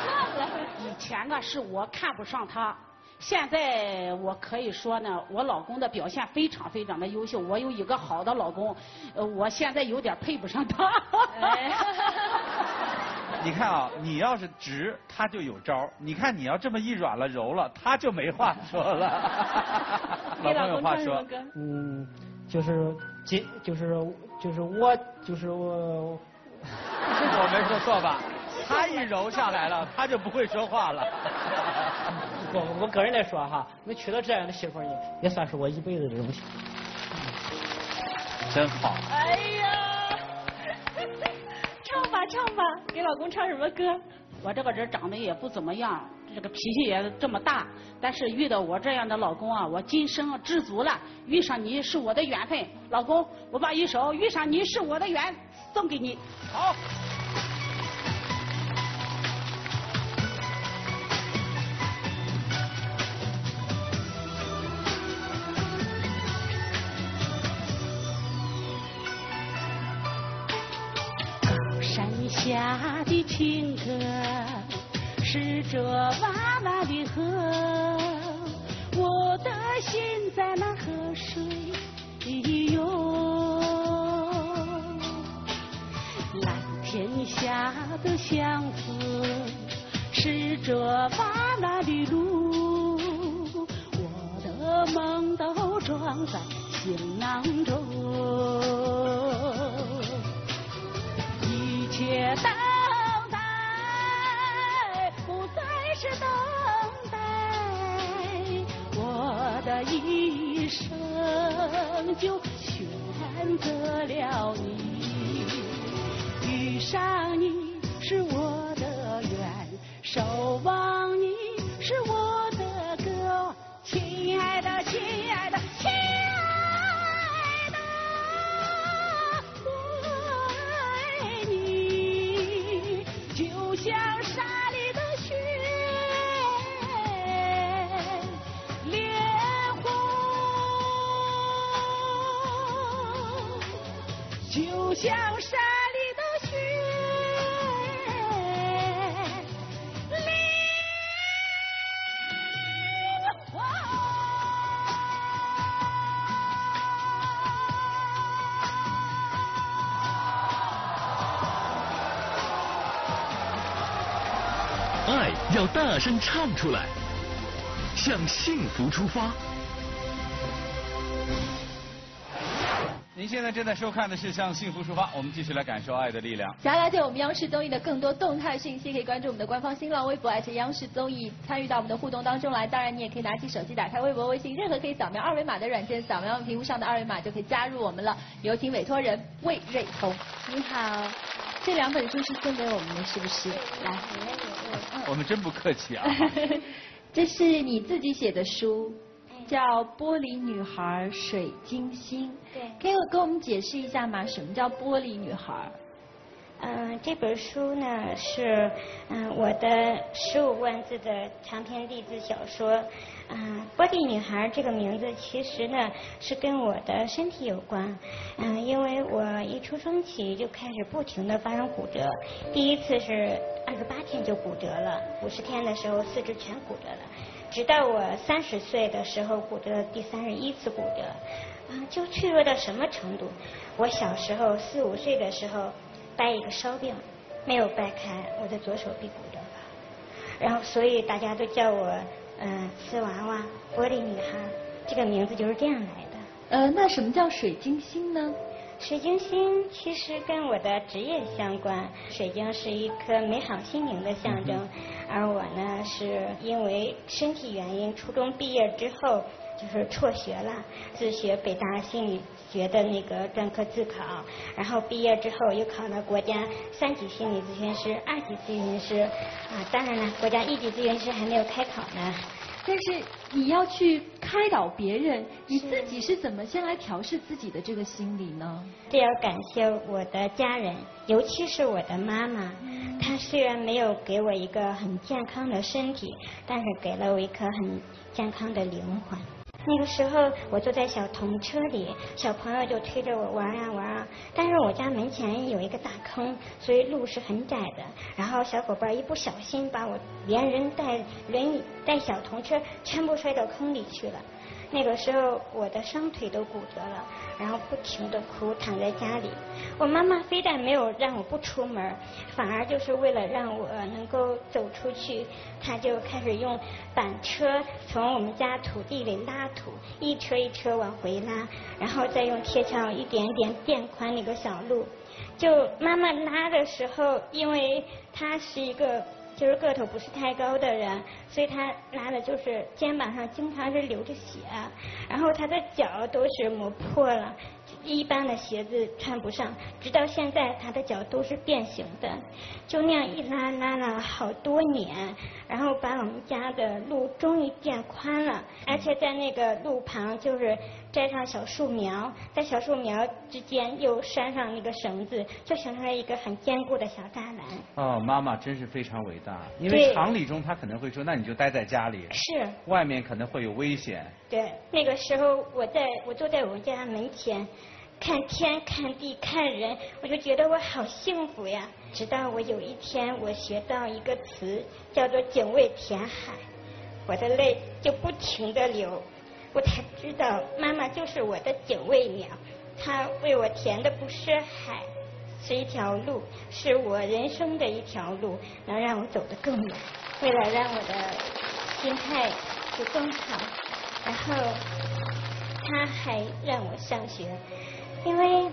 惯了。以前呢是我看不上他，现在我可以说呢，我老公的表现非常非常的优秀，我有一个好的老公，呃，我现在有点配不上他。你看啊，你要是直，他就有招儿你看你要这么一软了柔了，他就没话说了。老公有话说。嗯，就是今就是就是我就是我。我没说错吧？他一揉下来了，他就不会说话了。我我个人来说哈，能娶到这样的媳妇儿呢，也算是我一辈子的荣幸。真好。哎呀，唱吧，给老公唱什么歌？我这个人长得也不怎么样，这个脾气也这么大，但是遇到我这样的老公啊，我今生知足了。遇上你是我的缘分，老公，我把一首《遇上你是我的缘》送给你。好。家的情歌，是这弯弯的河，我的心在那河水里游。蓝天下的相思，是这弯弯的路，我的梦都装在行囊中。却等待不再是等待，我的一生就选择了你。遇上你是我的缘，守望就像山里的雪，莲花。爱要大声唱出来，向幸福出发。您现在正在收看的是《向幸福出发》，我们继续来感受爱的力量。想要了解我们央视综艺的更多动态信息，可以关注我们的官方新浪微博，艾特央视综艺，参与到我们的互动当中来。当然，你也可以拿起手机，打开微博、微信，任何可以扫描二维码的软件，扫描屏幕上的二维码就可以加入我们了。有请委托人魏瑞彤。你好，这两本书是送给我们的，是不是？来，我们真不客气啊。这是你自己写的书，叫《玻璃女孩水晶心》。对可以给我们解释一下吗？什么叫玻璃女孩？嗯，这本书呢是嗯我的十五万字的长篇励志小说。嗯，玻璃女孩这个名字其实呢是跟我的身体有关。嗯，因为我一出生起就开始不停的发生骨折，第一次是二十八天就骨折了，五十天的时候四肢全骨折了。直到我三十岁的时候骨折第三十一次骨折，嗯，就脆弱到什么程度？我小时候四五岁的时候掰一个烧饼，没有掰开，我的左手臂骨折了。然后所以大家都叫我嗯、瓷娃娃、玻璃女孩，这个名字就是这样来的。呃，那什么叫水晶心呢？水晶心其实跟我的职业相关，水晶是一颗美好心灵的象征，而我呢是因为身体原因，初中毕业之后就是辍学了，自学北大心理学的那个专科自考，然后毕业之后又考了国家三级心理咨询师、二级咨询师，啊，当然了，国家一级咨询师还没有开考呢。但是你要去开导别人，你自己是怎么先来调试自己的这个心理呢？这要感谢我的家人，尤其是我的妈妈。她虽然没有给我一个很健康的身体，但是给了我一颗很健康的灵魂。那个时候我坐在小童车里，小朋友就推着我玩啊玩啊。但是我家门前有一个大坑，所以路是很窄的。然后小伙伴一不小心把我连人带轮椅带小童车全部摔到坑里去了。那个时候我的双腿都骨折了，然后不停的哭，躺在家里。我妈妈非但没有让我不出门，反而就是为了让我能够走出去，她就开始用板车从我们家土地里拉土，一车一车往回拉，然后再用铁锹一点点垫宽那个小路。就妈妈拉的时候，因为她是一个。就是个头不是太高的人，所以他拉的就是肩膀上经常是流着血，然后他的脚都是磨破了，一般的鞋子穿不上，直到现在他的脚都是变形的，就那样一拉拉了好多年，然后把我们家的路终于变宽了，而且在那个路旁就是栽上小树苗，在小树苗之间又拴上那个绳子，就形成了一个很坚固的小栅栏。哦，妈妈真是非常伟大，因为常理中她可能会说，那你就待在家里，是。外面可能会有危险。对，那个时候我在我坐在我们家门前，看天看地看人，我就觉得我好幸福呀。直到我有一天我学到一个词叫做警卫填海，我的泪就不停的流，我才知道妈妈就是我的警卫鸟，她为我填的不是海，是一条路，是我人生的一条路，能让我走得更远。为了让我的心态就更好，然后他还让我上学，因为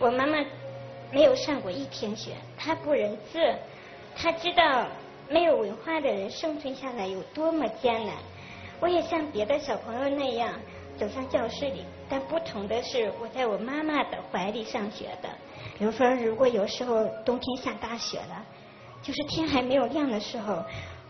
我妈妈没有上过一天学，她不认字，她知道没有文化的人生存下来有多么艰难。我也像别的小朋友那样走上教室里，但不同的是，我在我妈妈的怀里上学的。比如说，如果有时候冬天下大雪了，就是天还没有亮的时候，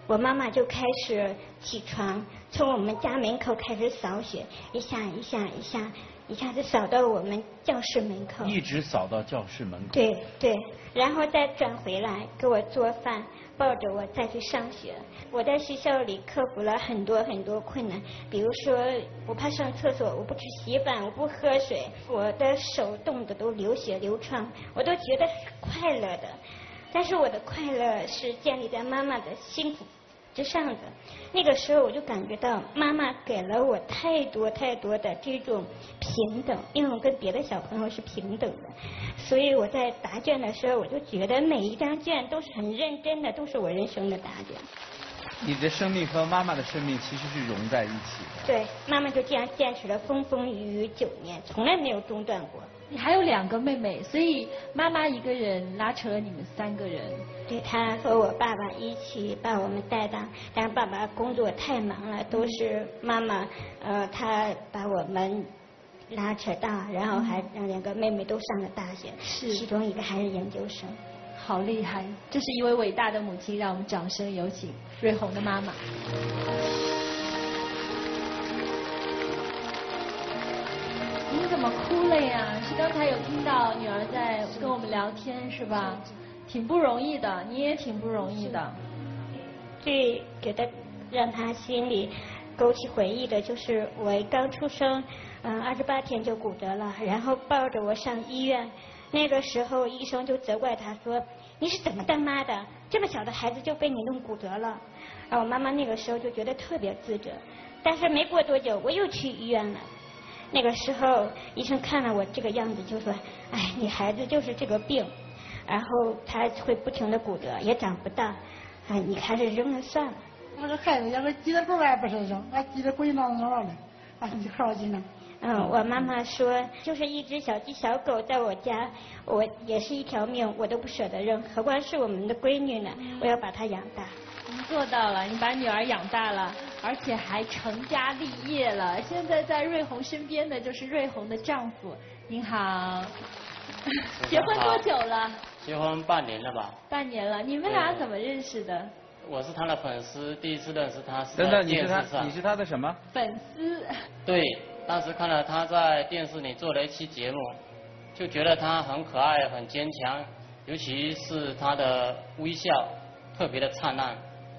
我妈妈就开始起床，从我们家门口开始扫雪，一下一下一下，一下子扫到我们教室门口。一直扫到教室门口。对对，然后再转回来给我做饭，抱着我再去上学。我在学校里克服了很多很多困难，比如说我怕上厕所，我不吃稀饭，我不喝水，我的手冻得都流血流疮，我都觉得是快乐的。但是我的快乐是建立在妈妈的辛苦之上的。那个时候我就感觉到妈妈给了我太多太多的这种平等，因为我跟别的小朋友是平等的，所以我在答卷的时候，我就觉得每一张卷都是很认真的，都是我人生的答卷。你的生命和妈妈的生命其实是融在一起的。对，妈妈就这样坚持了风风雨雨九年，从来没有中断过。你还有两个妹妹，所以妈妈一个人拉扯了你们三个人。对，她和我爸爸一起把我们带大，但是爸爸工作太忙了，都是妈妈，呃，她把我们拉扯大，然后还让两个妹妹都上了大学，是其中一个还是研究生。好厉害！这是一位伟大的母亲，让我们掌声有请瑞红的妈妈。你怎么哭了呀？是刚才有听到女儿在跟我们聊天是吧？挺不容易的，你也挺不容易的。最觉得让她心里勾起回忆的就是我刚出生，嗯，二十八天就骨折了，然后抱着我上医院。那个时候医生就责怪他说：“你是怎么当妈的？这么小的孩子就被你弄骨折了。”然后我妈妈那个时候就觉得特别自责。但是没过多久我又去医院了。那个时候医生看了我这个样子就说：“哎，你孩子就是这个病，然后他会不停的骨折，也长不大，哎，你还是扔了算了。”我这孩子要是挤得够俺不是扔，俺挤得滚囊囊了，俺就好紧呢。嗯，我妈妈说，就是一只小鸡小狗在我家，我也是一条命，我都不舍得扔，何况是我们的闺女呢？我要把她养大。你做到了，你把女儿养大了，而且还成家立业了。现在在瑞红身边的就是瑞红的丈夫。您好，结婚多久了？结婚半年了吧？半年了。你们俩怎么认识的？我是他的粉丝，第一次认识他是等等，你在电视是他，你。是他的什么？粉丝。对，当时看了他在电视里做了一期节目，就觉得他很可爱、很坚强，尤其是他的微笑特别的灿烂。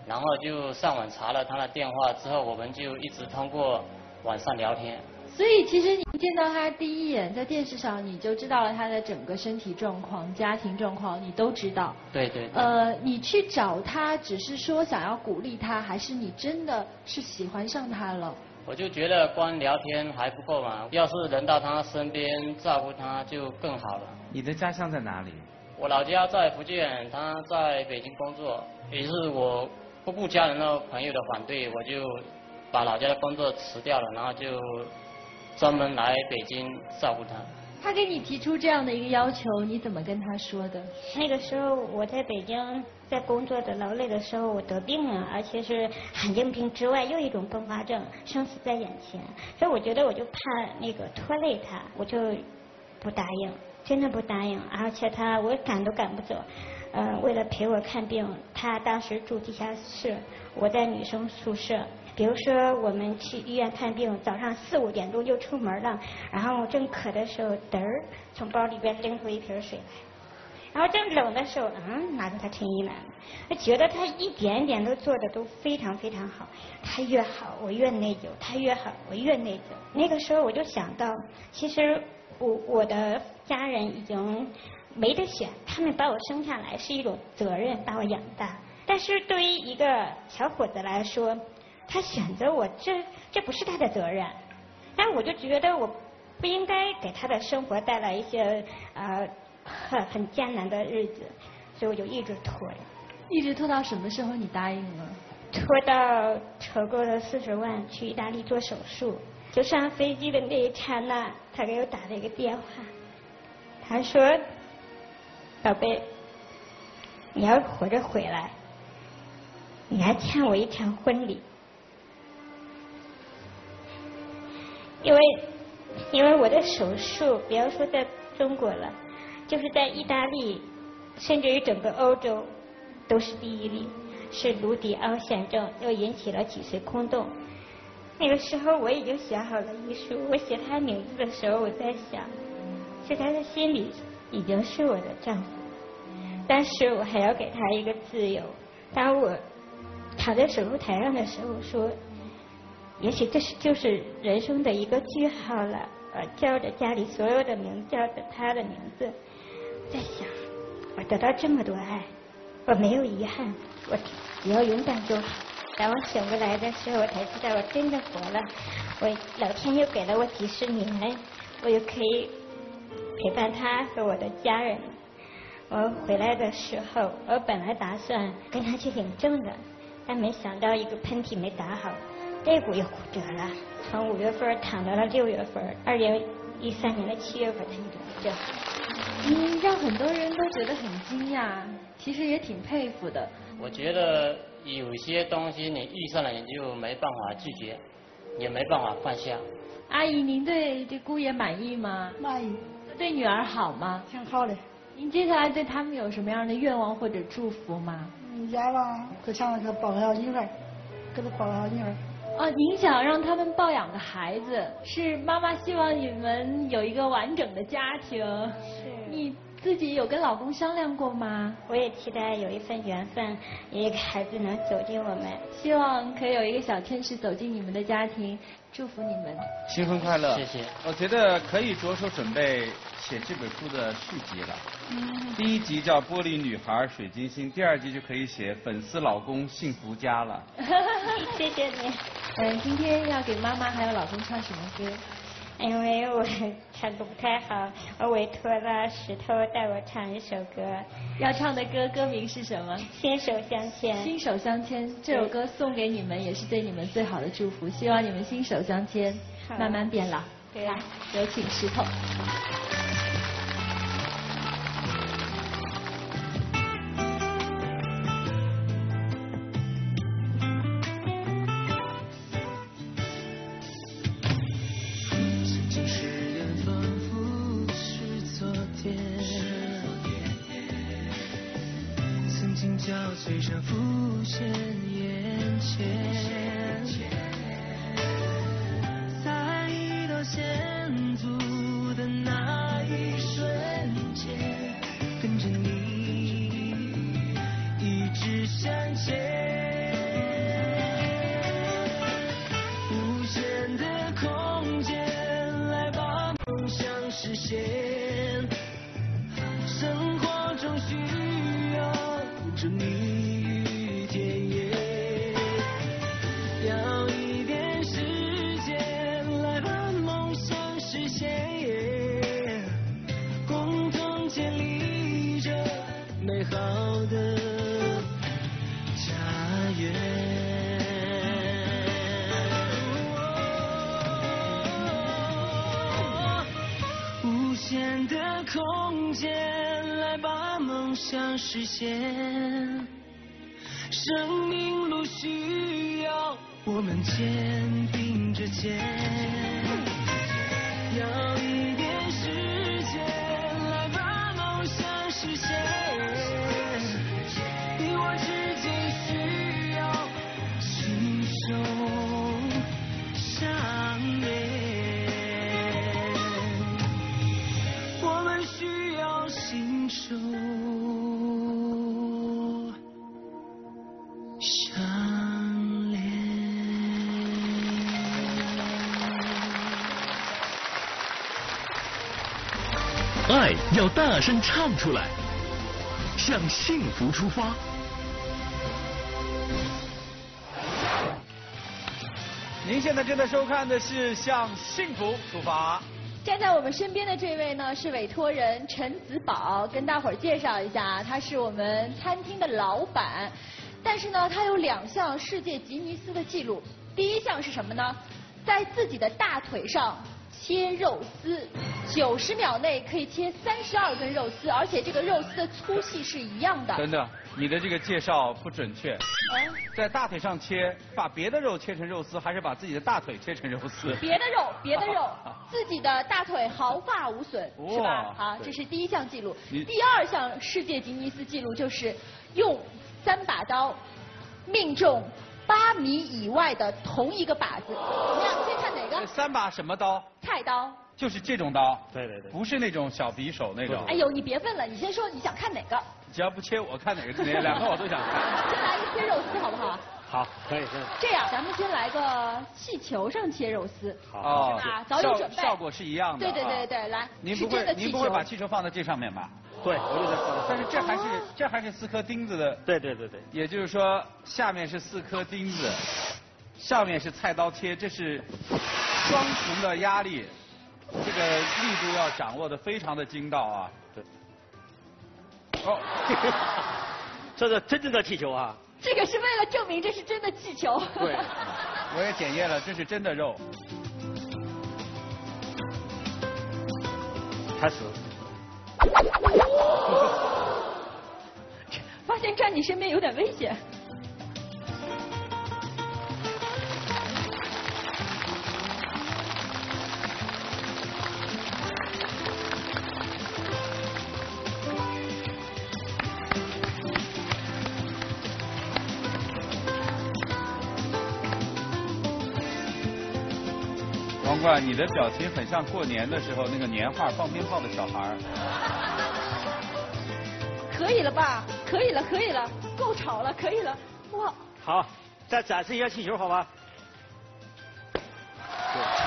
然后就上网查了他的电话，之后我们就一直通过网上聊天。所以其实你见到他第一眼，在电视上你就知道了他的整个身体状况、家庭状况，你都知道。对对对。呃，你去找他，只是说想要鼓励他，还是你真的是喜欢上他了？我就觉得光聊天还不够嘛，要是能到他身边照顾他就更好了。你的家乡在哪里？我老家在福建，他在北京工作，于是我不顾家人的朋友的反对，我就把老家的工作辞掉了，然后就专门来北京照顾他。他给你提出这样的一个要求，你怎么跟他说的？那个时候我在北京在工作的劳累的时候，我得病了，而且是罕见病之外又一种并发症，生死在眼前，所以我觉得我就怕那个拖累他，我就不答应，真的不答应，而且他我赶都赶不走。呃，为了陪我看病，他当时住地下室，我在女生宿舍。比如说我们去医院看病，早上四五点钟就出门了，然后正渴的时候，嘚儿从包里边拎出一瓶水来，然后正冷的时候，嗯，拿出他衬衣来了。他觉得他一点点都做的都非常非常好，他越好我越内疚，他越好我越内疚。那个时候我就想到，其实我我的家人已经没得选，他们把我生下来是一种责任，把我养大。但是对于一个小伙子来说，他选择我，这这不是他的责任，但我就觉得我不应该给他的生活带来一些呃很 很艰难的日子，所以我就一直拖着。一直拖到什么时候你答应了？拖到筹够了四十万去意大利做手术，就上飞机的那一刹那，他给我打了一个电话，他说：“宝贝，你要活着回来，你还欠我一场婚礼。”因为，因为我的手术，不要说在中国了，就是在意大利，甚至于整个欧洲，都是第一例，是颅底凹陷症，又引起了脊髓空洞。那个时候我已经写好了遗书，我写他名字的时候，我在想，在他的心里已经是我的丈夫，但是我还要给他一个自由。当我躺在手术台上的时候，说。也许这是就是人生的一个句号了。呃，叫着家里所有的名，叫着他的名字，在想，我得到这么多爱，我没有遗憾，我只要勇敢就好。当我醒过来的时候，我才知道我真的活了。我老天又给了我几十年，我又可以陪伴他和我的家人。我回来的时候，我本来打算跟他去领证的，但没想到一个喷嚏没打好。肋骨又骨折了，从五月份躺到了六月份，二零一三年的七月份才得这。嗯，让很多人都觉得很惊讶，其实也挺佩服的。我觉得有些东西你遇上了，你就没办法拒绝，也没办法放下。阿姨，您对这姑爷满意吗？满意。对女儿好吗？挺好的。您接下来对他们有什么样的愿望或者祝福吗？愿望就想给抱个小女儿，给他抱个小女儿。哦，您想让他们抱养的孩子，是妈妈希望你们有一个完整的家庭。是。你自己有跟老公商量过吗？我也期待有一份缘分，一个孩子能走进我们。希望可以有一个小天使走进你们的家庭，祝福你们。新婚快乐！谢谢。我觉得可以着手准备写这本书的续集了。嗯。第一集叫《玻璃女孩水晶心》，第二集就可以写《粉丝老公幸福家》了。谢谢你。嗯，今天要给妈妈还有老公唱什么歌？因为我唱歌不太好，我委托了石头带我唱一首歌。要唱的歌歌名是什么？心手相牵。心手相牵，这首歌送给你们，也是对你们最好的祝福。希望你们心手相牵，慢慢变老。对。有请石头。现眼前在一道先足的那一瞬间跟着你一直向前无限的空间来把梦想实现。实现，生命路需要我们肩要大声唱出来，向幸福出发。您现在正在收看的是《向幸福出发》。站在我们身边的这位呢是委托人陈子宝，跟大伙儿介绍一下，他是我们餐厅的老板，但是呢他有两项世界吉尼斯的记录，第一项是什么呢？在自己的大腿上切肉丝，九十秒内可以切三十二根肉丝，而且这个肉丝的粗细是一样的。等等，你的这个介绍不准确。在大腿上切，把别的肉切成肉丝，还是把自己的大腿切成肉丝？别的肉，别的肉，自己的大腿毫发无损，是吧哇？好，这是第一项记录。第二项世界吉尼斯纪录就是用三把刀命中八米以外的同一个靶子。怎么样？先看哪个？三把什么刀？菜刀。就是这种刀。对对对。不是那种小匕首那种。哎呦，你别问了，你先说你想看哪个？只要不切我看哪个哪两个我都想看。先来一个切肉丝好不好？好，可以，可以。这样，咱们先来个气球上切肉丝，哦是吧？早有准备。效效果是一样的。对对对啊对，来，您不会您不会。把气球放在这上面吧？对，我就在放在但是这还是这还是四颗钉子的。对对对对。也就是说，下面是四颗钉子，上面是菜刀切，这是双重的压力，这个力度要掌握的非常的精到啊。对。哦，这是真正的气球啊！这个是为了证明这是真的气球。对，我也检验了，这是真的肉。开始。发现站你身边有点危险。王冠，你的表情很像过年的时候那个年画放鞭炮的小孩儿。可以了吧？可以了，可以了，够吵了，可以了。哇，好，再展示一下气球，好吧？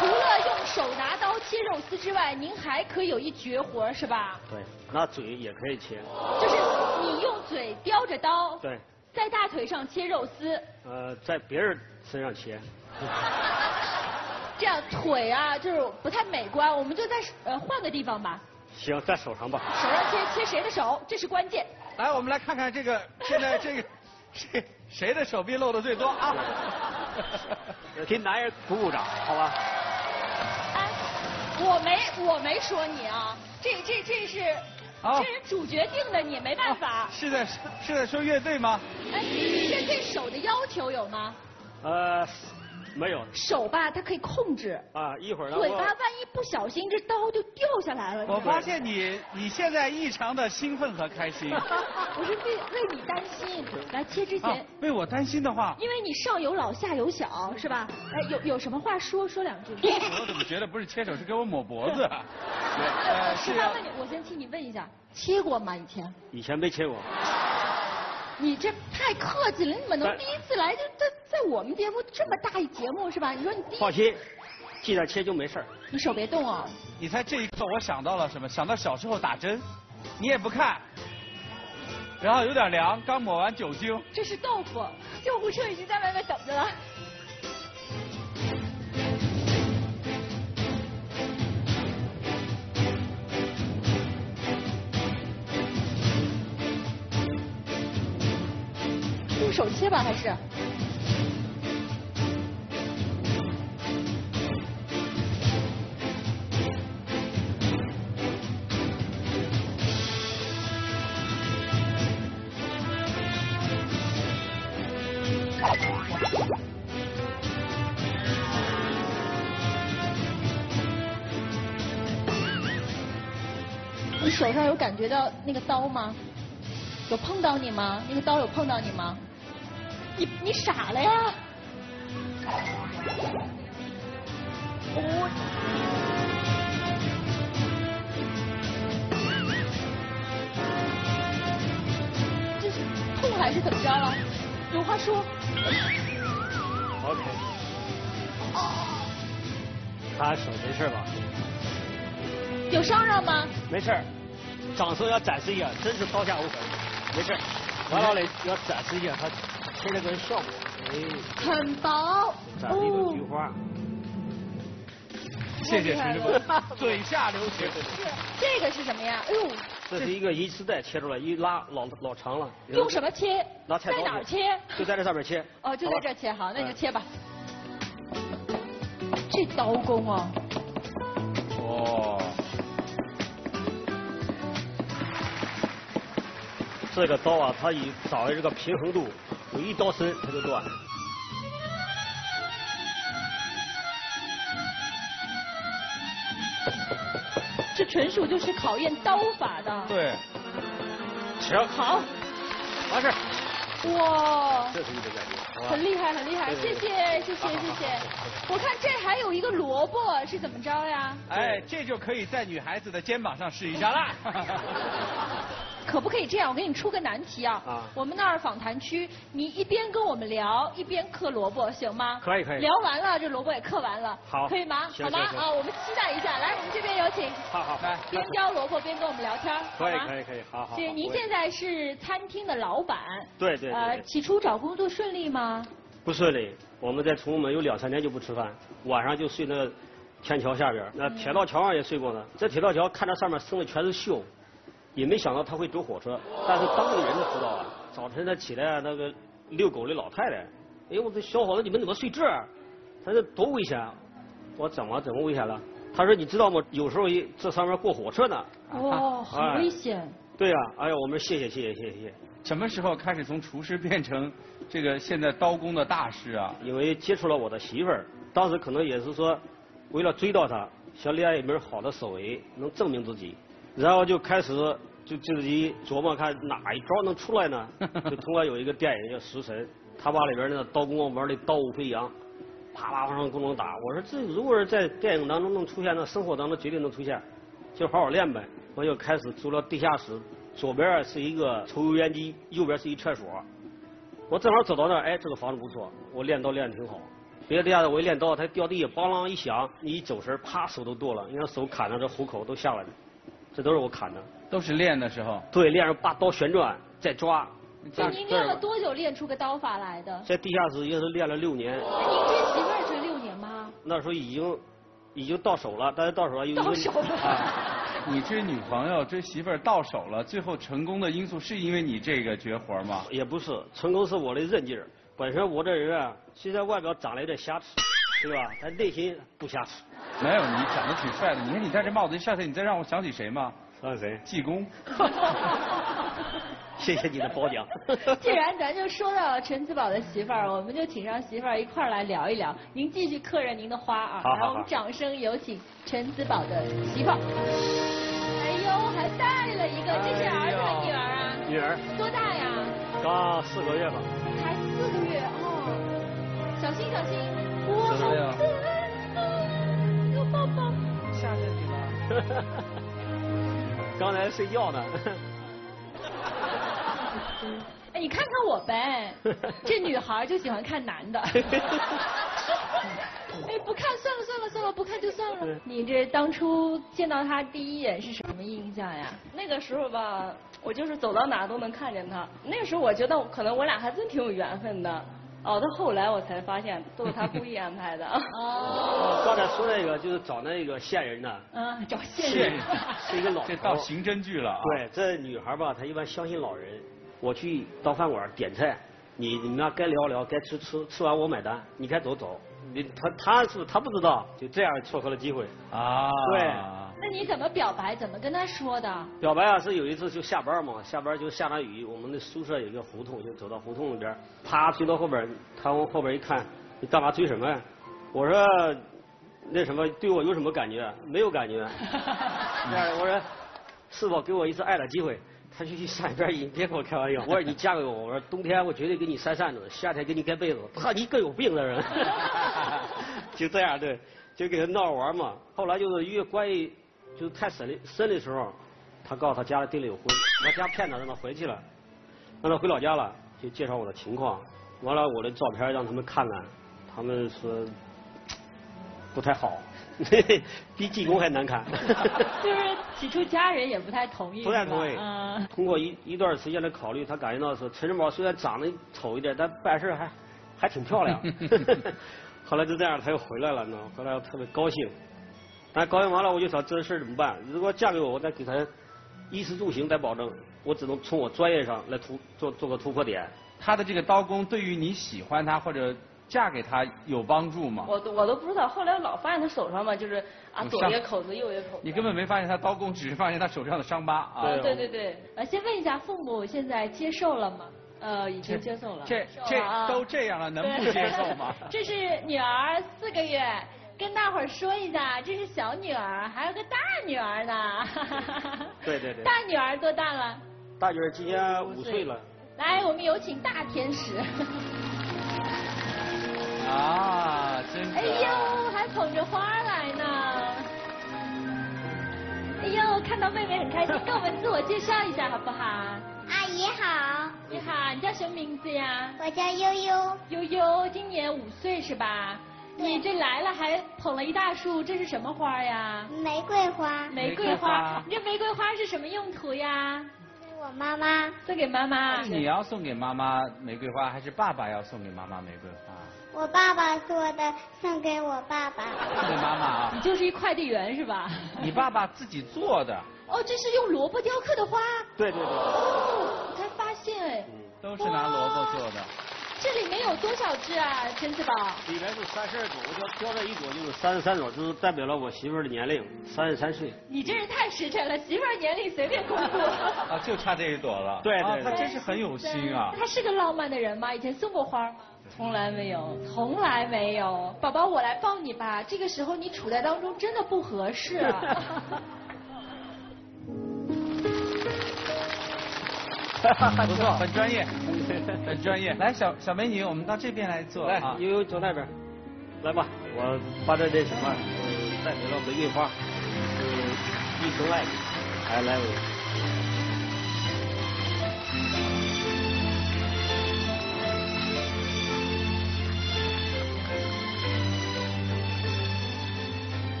除了用手拿刀切肉丝之外，您还可以有一绝活是吧？对，拿嘴也可以切。就是你用嘴叼着刀，对，在大腿上切肉丝，呃，在别人身上切。这样腿啊就是不太美观，我们就在呃换个地方吧，行，在手上吧。手上切切谁的手，这是关键。来，我们来看看这个 现在这个谁谁的手臂露的最多啊？给男人鼓鼓掌，好吧？哎我没我没说你啊，这这这是啊这是主角定的，你没办法。是在是在说乐队吗？哎，这对手的要求有吗？呃，没有。手吧，它可以控制。啊，一会儿呢，嘴巴万一不小心，这刀就掉下来了。我发现你你现在异常的兴奋和开心。我是为为你担心，来切之啊前，为我担心的话，因为你上有老下有小，是吧？哎，有有什么话说说两句。我怎么觉得不是切手，是给我抹脖子？呃，是要是他问你，我先替你问一下，切过吗？以前？以前没切过。你这太客气了，你怎么能第一次来就在在我们节目这么大一节目是吧？你说你第一放心，记点切就没事儿。你手别动哦。你猜这一刻我想到了什么？想到小时候打针，你也不看，然后有点凉，刚抹完酒精。这是豆腐，救护车已经在外面等着了。手切吧，还是？你手上有感觉到那个刀吗？有碰到你吗？那个刀有碰到你吗？你你傻了呀？我这是痛还是怎么着了？有话说。OK，他手没事吧？有伤着吗？没事，掌声要展示一下，真是刀下无痕，没事儿。王老磊要展示一下他切了个效果，哎，很薄。展示一个菊花。谢谢徐师傅，嘴下留情。这个是什么呀？哎呦，这是一个银丝带切出来，一拉老老长了。用什么切？拿菜刀在哪儿切？就在这上面切。哦，就在这儿切，好，那你就切吧。这刀工啊，哦，这个刀啊，它以掌握这个平衡度，有一刀深它就断。这纯属就是考验刀法的。对，行，好，完事儿。哇，这是你的感觉，很厉害，很厉害，谢谢，谢谢，谢谢。我看这还有一个萝卜，是怎么着呀？哎，这就可以在女孩子的肩膀上试一下啦。可不可以这样？我给你出个难题啊！啊我们那儿访谈区，你一边跟我们聊，一边嗑萝卜，行吗？可以可以聊完了，这萝卜也嗑完了。好可以吗？好吗？啊，我们期待一下。来，我们这边有请。好好来边雕萝卜边跟我们聊天，可以可以可以，好好。姐，您现在是餐厅的老板。对对对呃，起初找工作顺利吗？不顺利，我们在崇武门有两三天就不吃饭，晚上就睡那天桥下边儿，那铁道桥上也睡过呢。这铁道桥看着上面生的全是锈，也没想到他会走火车但是当地人就知道了早晨他起来那个遛狗的老太太哎呦我这小伙子你们怎么睡这儿？他说多危险啊我怎么怎么危险了？他说你知道吗？有时候一这上面过火车呢哦 好危险对呀哎呀我们谢谢谢谢谢谢什么时候开始从厨师变成这个现在刀工的大师啊？因为接触了我的媳妇儿当时可能也是说为了追到她想练一门好的手艺能证明自己然后就开始就自己琢磨看哪一招能出来呢？就通过有一个电影叫《食神》，他把里边那个刀工玩的刀舞飞扬，啪啪往上都能打。我说这如果是在电影当中能出现，那生活当中绝对能出现，就好好练呗。我就开始租了地下室，左边啊是一个抽油烟机，右边是一厕所。我正好走到那儿，哎，这个房子不错，我练刀练的挺好。别的地下室我一练刀，它掉地下，梆啷一响，你一走神，啪，手都剁了，你看手砍的这虎口都下来了，这都是我砍的。都是练的时候。对，练着把刀旋转，再抓。那您练了多久练出个刀法来的？在地下室也是练了六年，那您追媳妇儿是六年吗？那时候已经已经到手了，但是到手了有一个到手了啊 你追女朋友、追媳妇儿到手了，最后成功的因素是因为你这个绝活吗？也不是，成功是我的韧劲儿。本身我这人啊，虽然外表长得有点瑕疵，对吧？他内心不瑕疵。没有，你长得挺帅的。你看你戴这帽子一下去，你再让我想起谁吗？想起谁？济公。谢谢你的褒奖。既然咱就说到了陈子宝的媳妇儿，我们就请上媳妇儿一块儿来聊一聊。您继续刻着您的花啊！好好来，我们掌声有请陈子宝的媳妇儿。哎呦，还带了一个，这是儿子还是女儿啊？女儿多大呀？刚四个月吧。才四个月哦。小心小心，怎么样可爱啊！有抱抱。吓着你了。刚才睡觉呢。哎，你看看我呗，这女孩就喜欢看男的。哎，不看算了算了算了，不看就算了。你这当初见到他第一眼是什么印象呀？那个时候吧，我就是走到哪都能看见他。那个时候我觉得可能我俩还真挺有缘分的。哦，到后来我才发现都是他故意安排的。哦。刚才说那个就是找那个线人呢。嗯，找线人。是一个老头。这到刑侦剧了啊。对，这女孩吧，她一般相信老人。我去到饭馆点菜，你你们俩该聊聊，该吃吃，吃完我买单，你该走走。你他他是他不知道，就这样撮合了机会。啊。对。那你怎么表白？怎么跟他说的？表白啊，是有一次就下班嘛，下班就下大雨，我们的宿舍有一个胡同，就走到胡同里边，啪追到后边，他往后边一看，你干嘛追什么呀？我说，那什么，对我有什么感觉？没有感觉。我说，是否给我一次爱的机会？他就去山边你，别跟我开玩笑。我说你嫁给我，我说冬天我绝对给你扇扇子，夏天给你盖被子。他你个有病的人。就这样对，就给他闹着玩嘛。后来就是越关系。就太深的深的时候，他告诉他家里订了有婚，他家骗他让他回去了，让他回老家了，就介绍我的情况，完了我的照片让他们看看，他们说不太好，比济公还难看。就是 起初家人也不太同意。不太同意。嗯。通过一一段时间的考虑，他感觉到是陈世宝虽然长得丑一点，但办事还还挺漂亮。后来就这样，他又回来了，呢，回来特别高兴。那高兴完了，我就想这事怎么办？如果嫁给我，我再给他衣食住行再保证，我只能从我专业上来突做做个突破点。他的这个刀工对于你喜欢他或者嫁给他有帮助吗？我都我都不知道，后来老发现他手上嘛，就是啊左一个口子右一个口子。你根本没发现他刀工，只是发现他手上的伤疤啊。对对对。呃，先问一下父母现在接受了吗？呃，已经接受了。这这都这样了，能不接受吗？这是女儿四个月。跟大伙儿说一下，这是小女儿，还有个大女儿呢。对对对。大女儿多大了？大女儿今年五岁了。来，我们有请大天使。啊，真哎呦，还捧着花来呢。哎呦，看到妹妹很开心，跟我们自我介绍一下好不好？阿姨好。你好，你叫什么名字呀？我叫悠悠。悠悠，今年五岁是吧？你这来了还捧了一大束，这是什么花呀？玫瑰花。玫瑰花，你这玫瑰花是什么用途呀？给我妈妈。送给妈妈。你要送给妈妈玫瑰花，还是爸爸要送给妈妈玫瑰花？我爸爸做的，送给我爸爸。送给妈妈啊。你就是一快递员是吧？你爸爸自己做的。哦，这是用萝卜雕刻的花。对对对。哦，我才发现哎。都是拿萝卜做的。这里面有多少只啊，陈子宝？里面是三十二朵，我雕雕这一朵就是三十三朵，就是代表了我媳妇儿的年龄，三十三岁。你真是太实诚了，媳妇儿年龄随便公布。啊，就差这一朵了。对对，他真是很有心啊。他是个浪漫的人吗？以前送过花吗？从来没有，从来没有。宝宝，我来抱你吧。这个时候你处在当中真的不合适。不错，很专业，很专业。来，小小美女，我们到这边来坐。来，悠悠坐那边。来吧，我把这那什么，带给了玫瑰花，一生爱你。来来，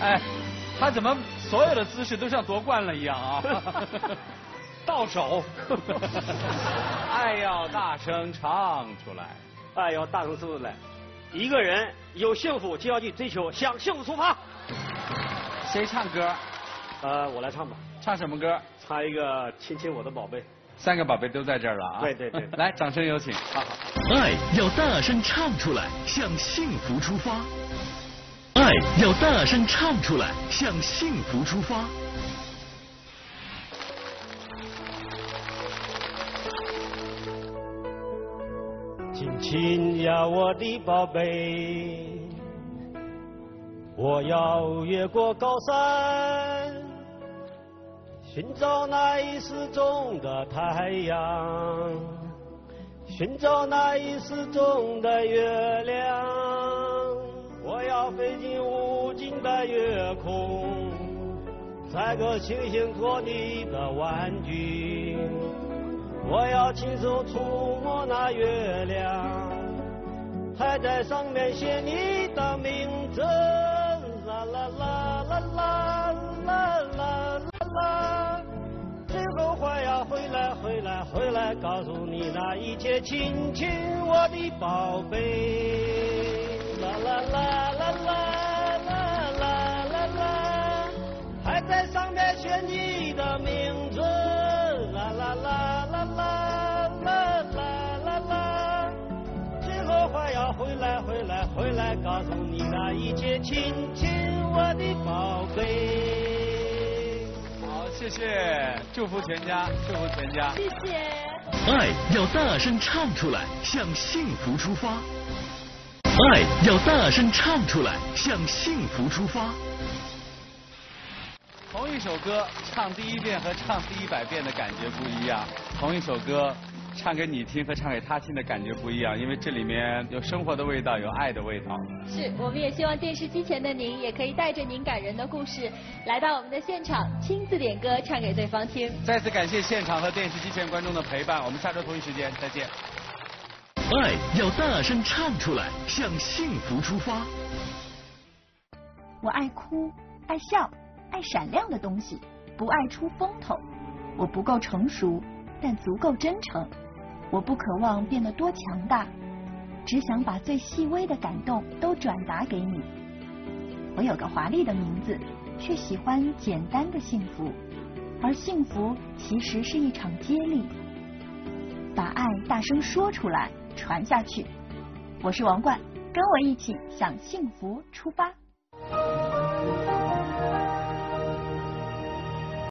哎，他怎么所有的姿势都像夺冠了一样啊？到手，爱要大声唱出来，爱要大声说出来。一个人有幸福就要去追求，向幸福出发。谁唱歌？呃，我来唱吧。唱什么歌？唱一个亲亲我的宝贝。三个宝贝都在这儿了啊！对对对，来，掌声有请。好好。爱要大声唱出来，向幸福出发。爱要大声唱出来，向幸福出发。亲亲呀，我的宝贝，我要越过高山，寻找那已失踪的太阳，寻找那已失踪的月亮。我要飞进无尽的月空，摘个星星做你的玩具。我要亲手触摸那月亮，还在上面写你的名字。啦啦啦啦啦啦啦啦啦，最后还要回来，回来，回来，告诉你那一切亲亲我的宝贝。啦啦啦啦啦啦啦啦啦，还在上面写你的名回来，告诉你那一切亲亲我的宝贝。好，谢谢，祝福全家，祝福全家。谢谢。爱要大声唱出来，向幸福出发。爱要大声唱出来，向幸福出发。同一首歌，唱第一遍和唱第一百遍的感觉不一样。同一首歌，唱给你听和唱给他听的感觉不一样，因为这里面有生活的味道，有爱的味道。是，我们也希望电视机前的您也可以带着您感人的故事来到我们的现场，亲自点歌唱给对方听。再次感谢现场和电视机前观众的陪伴，我们下周同一时间再见。爱要大声唱出来，向幸福出发。我爱哭，爱笑，爱闪亮的东西，不爱出风头。我不够成熟，但足够真诚。我不渴望变得多强大，只想把最细微的感动都转达给你。我有个华丽的名字，却喜欢简单的幸福。而幸福其实是一场接力，把爱大声说出来，传下去。我是王冠，跟我一起向幸福出发。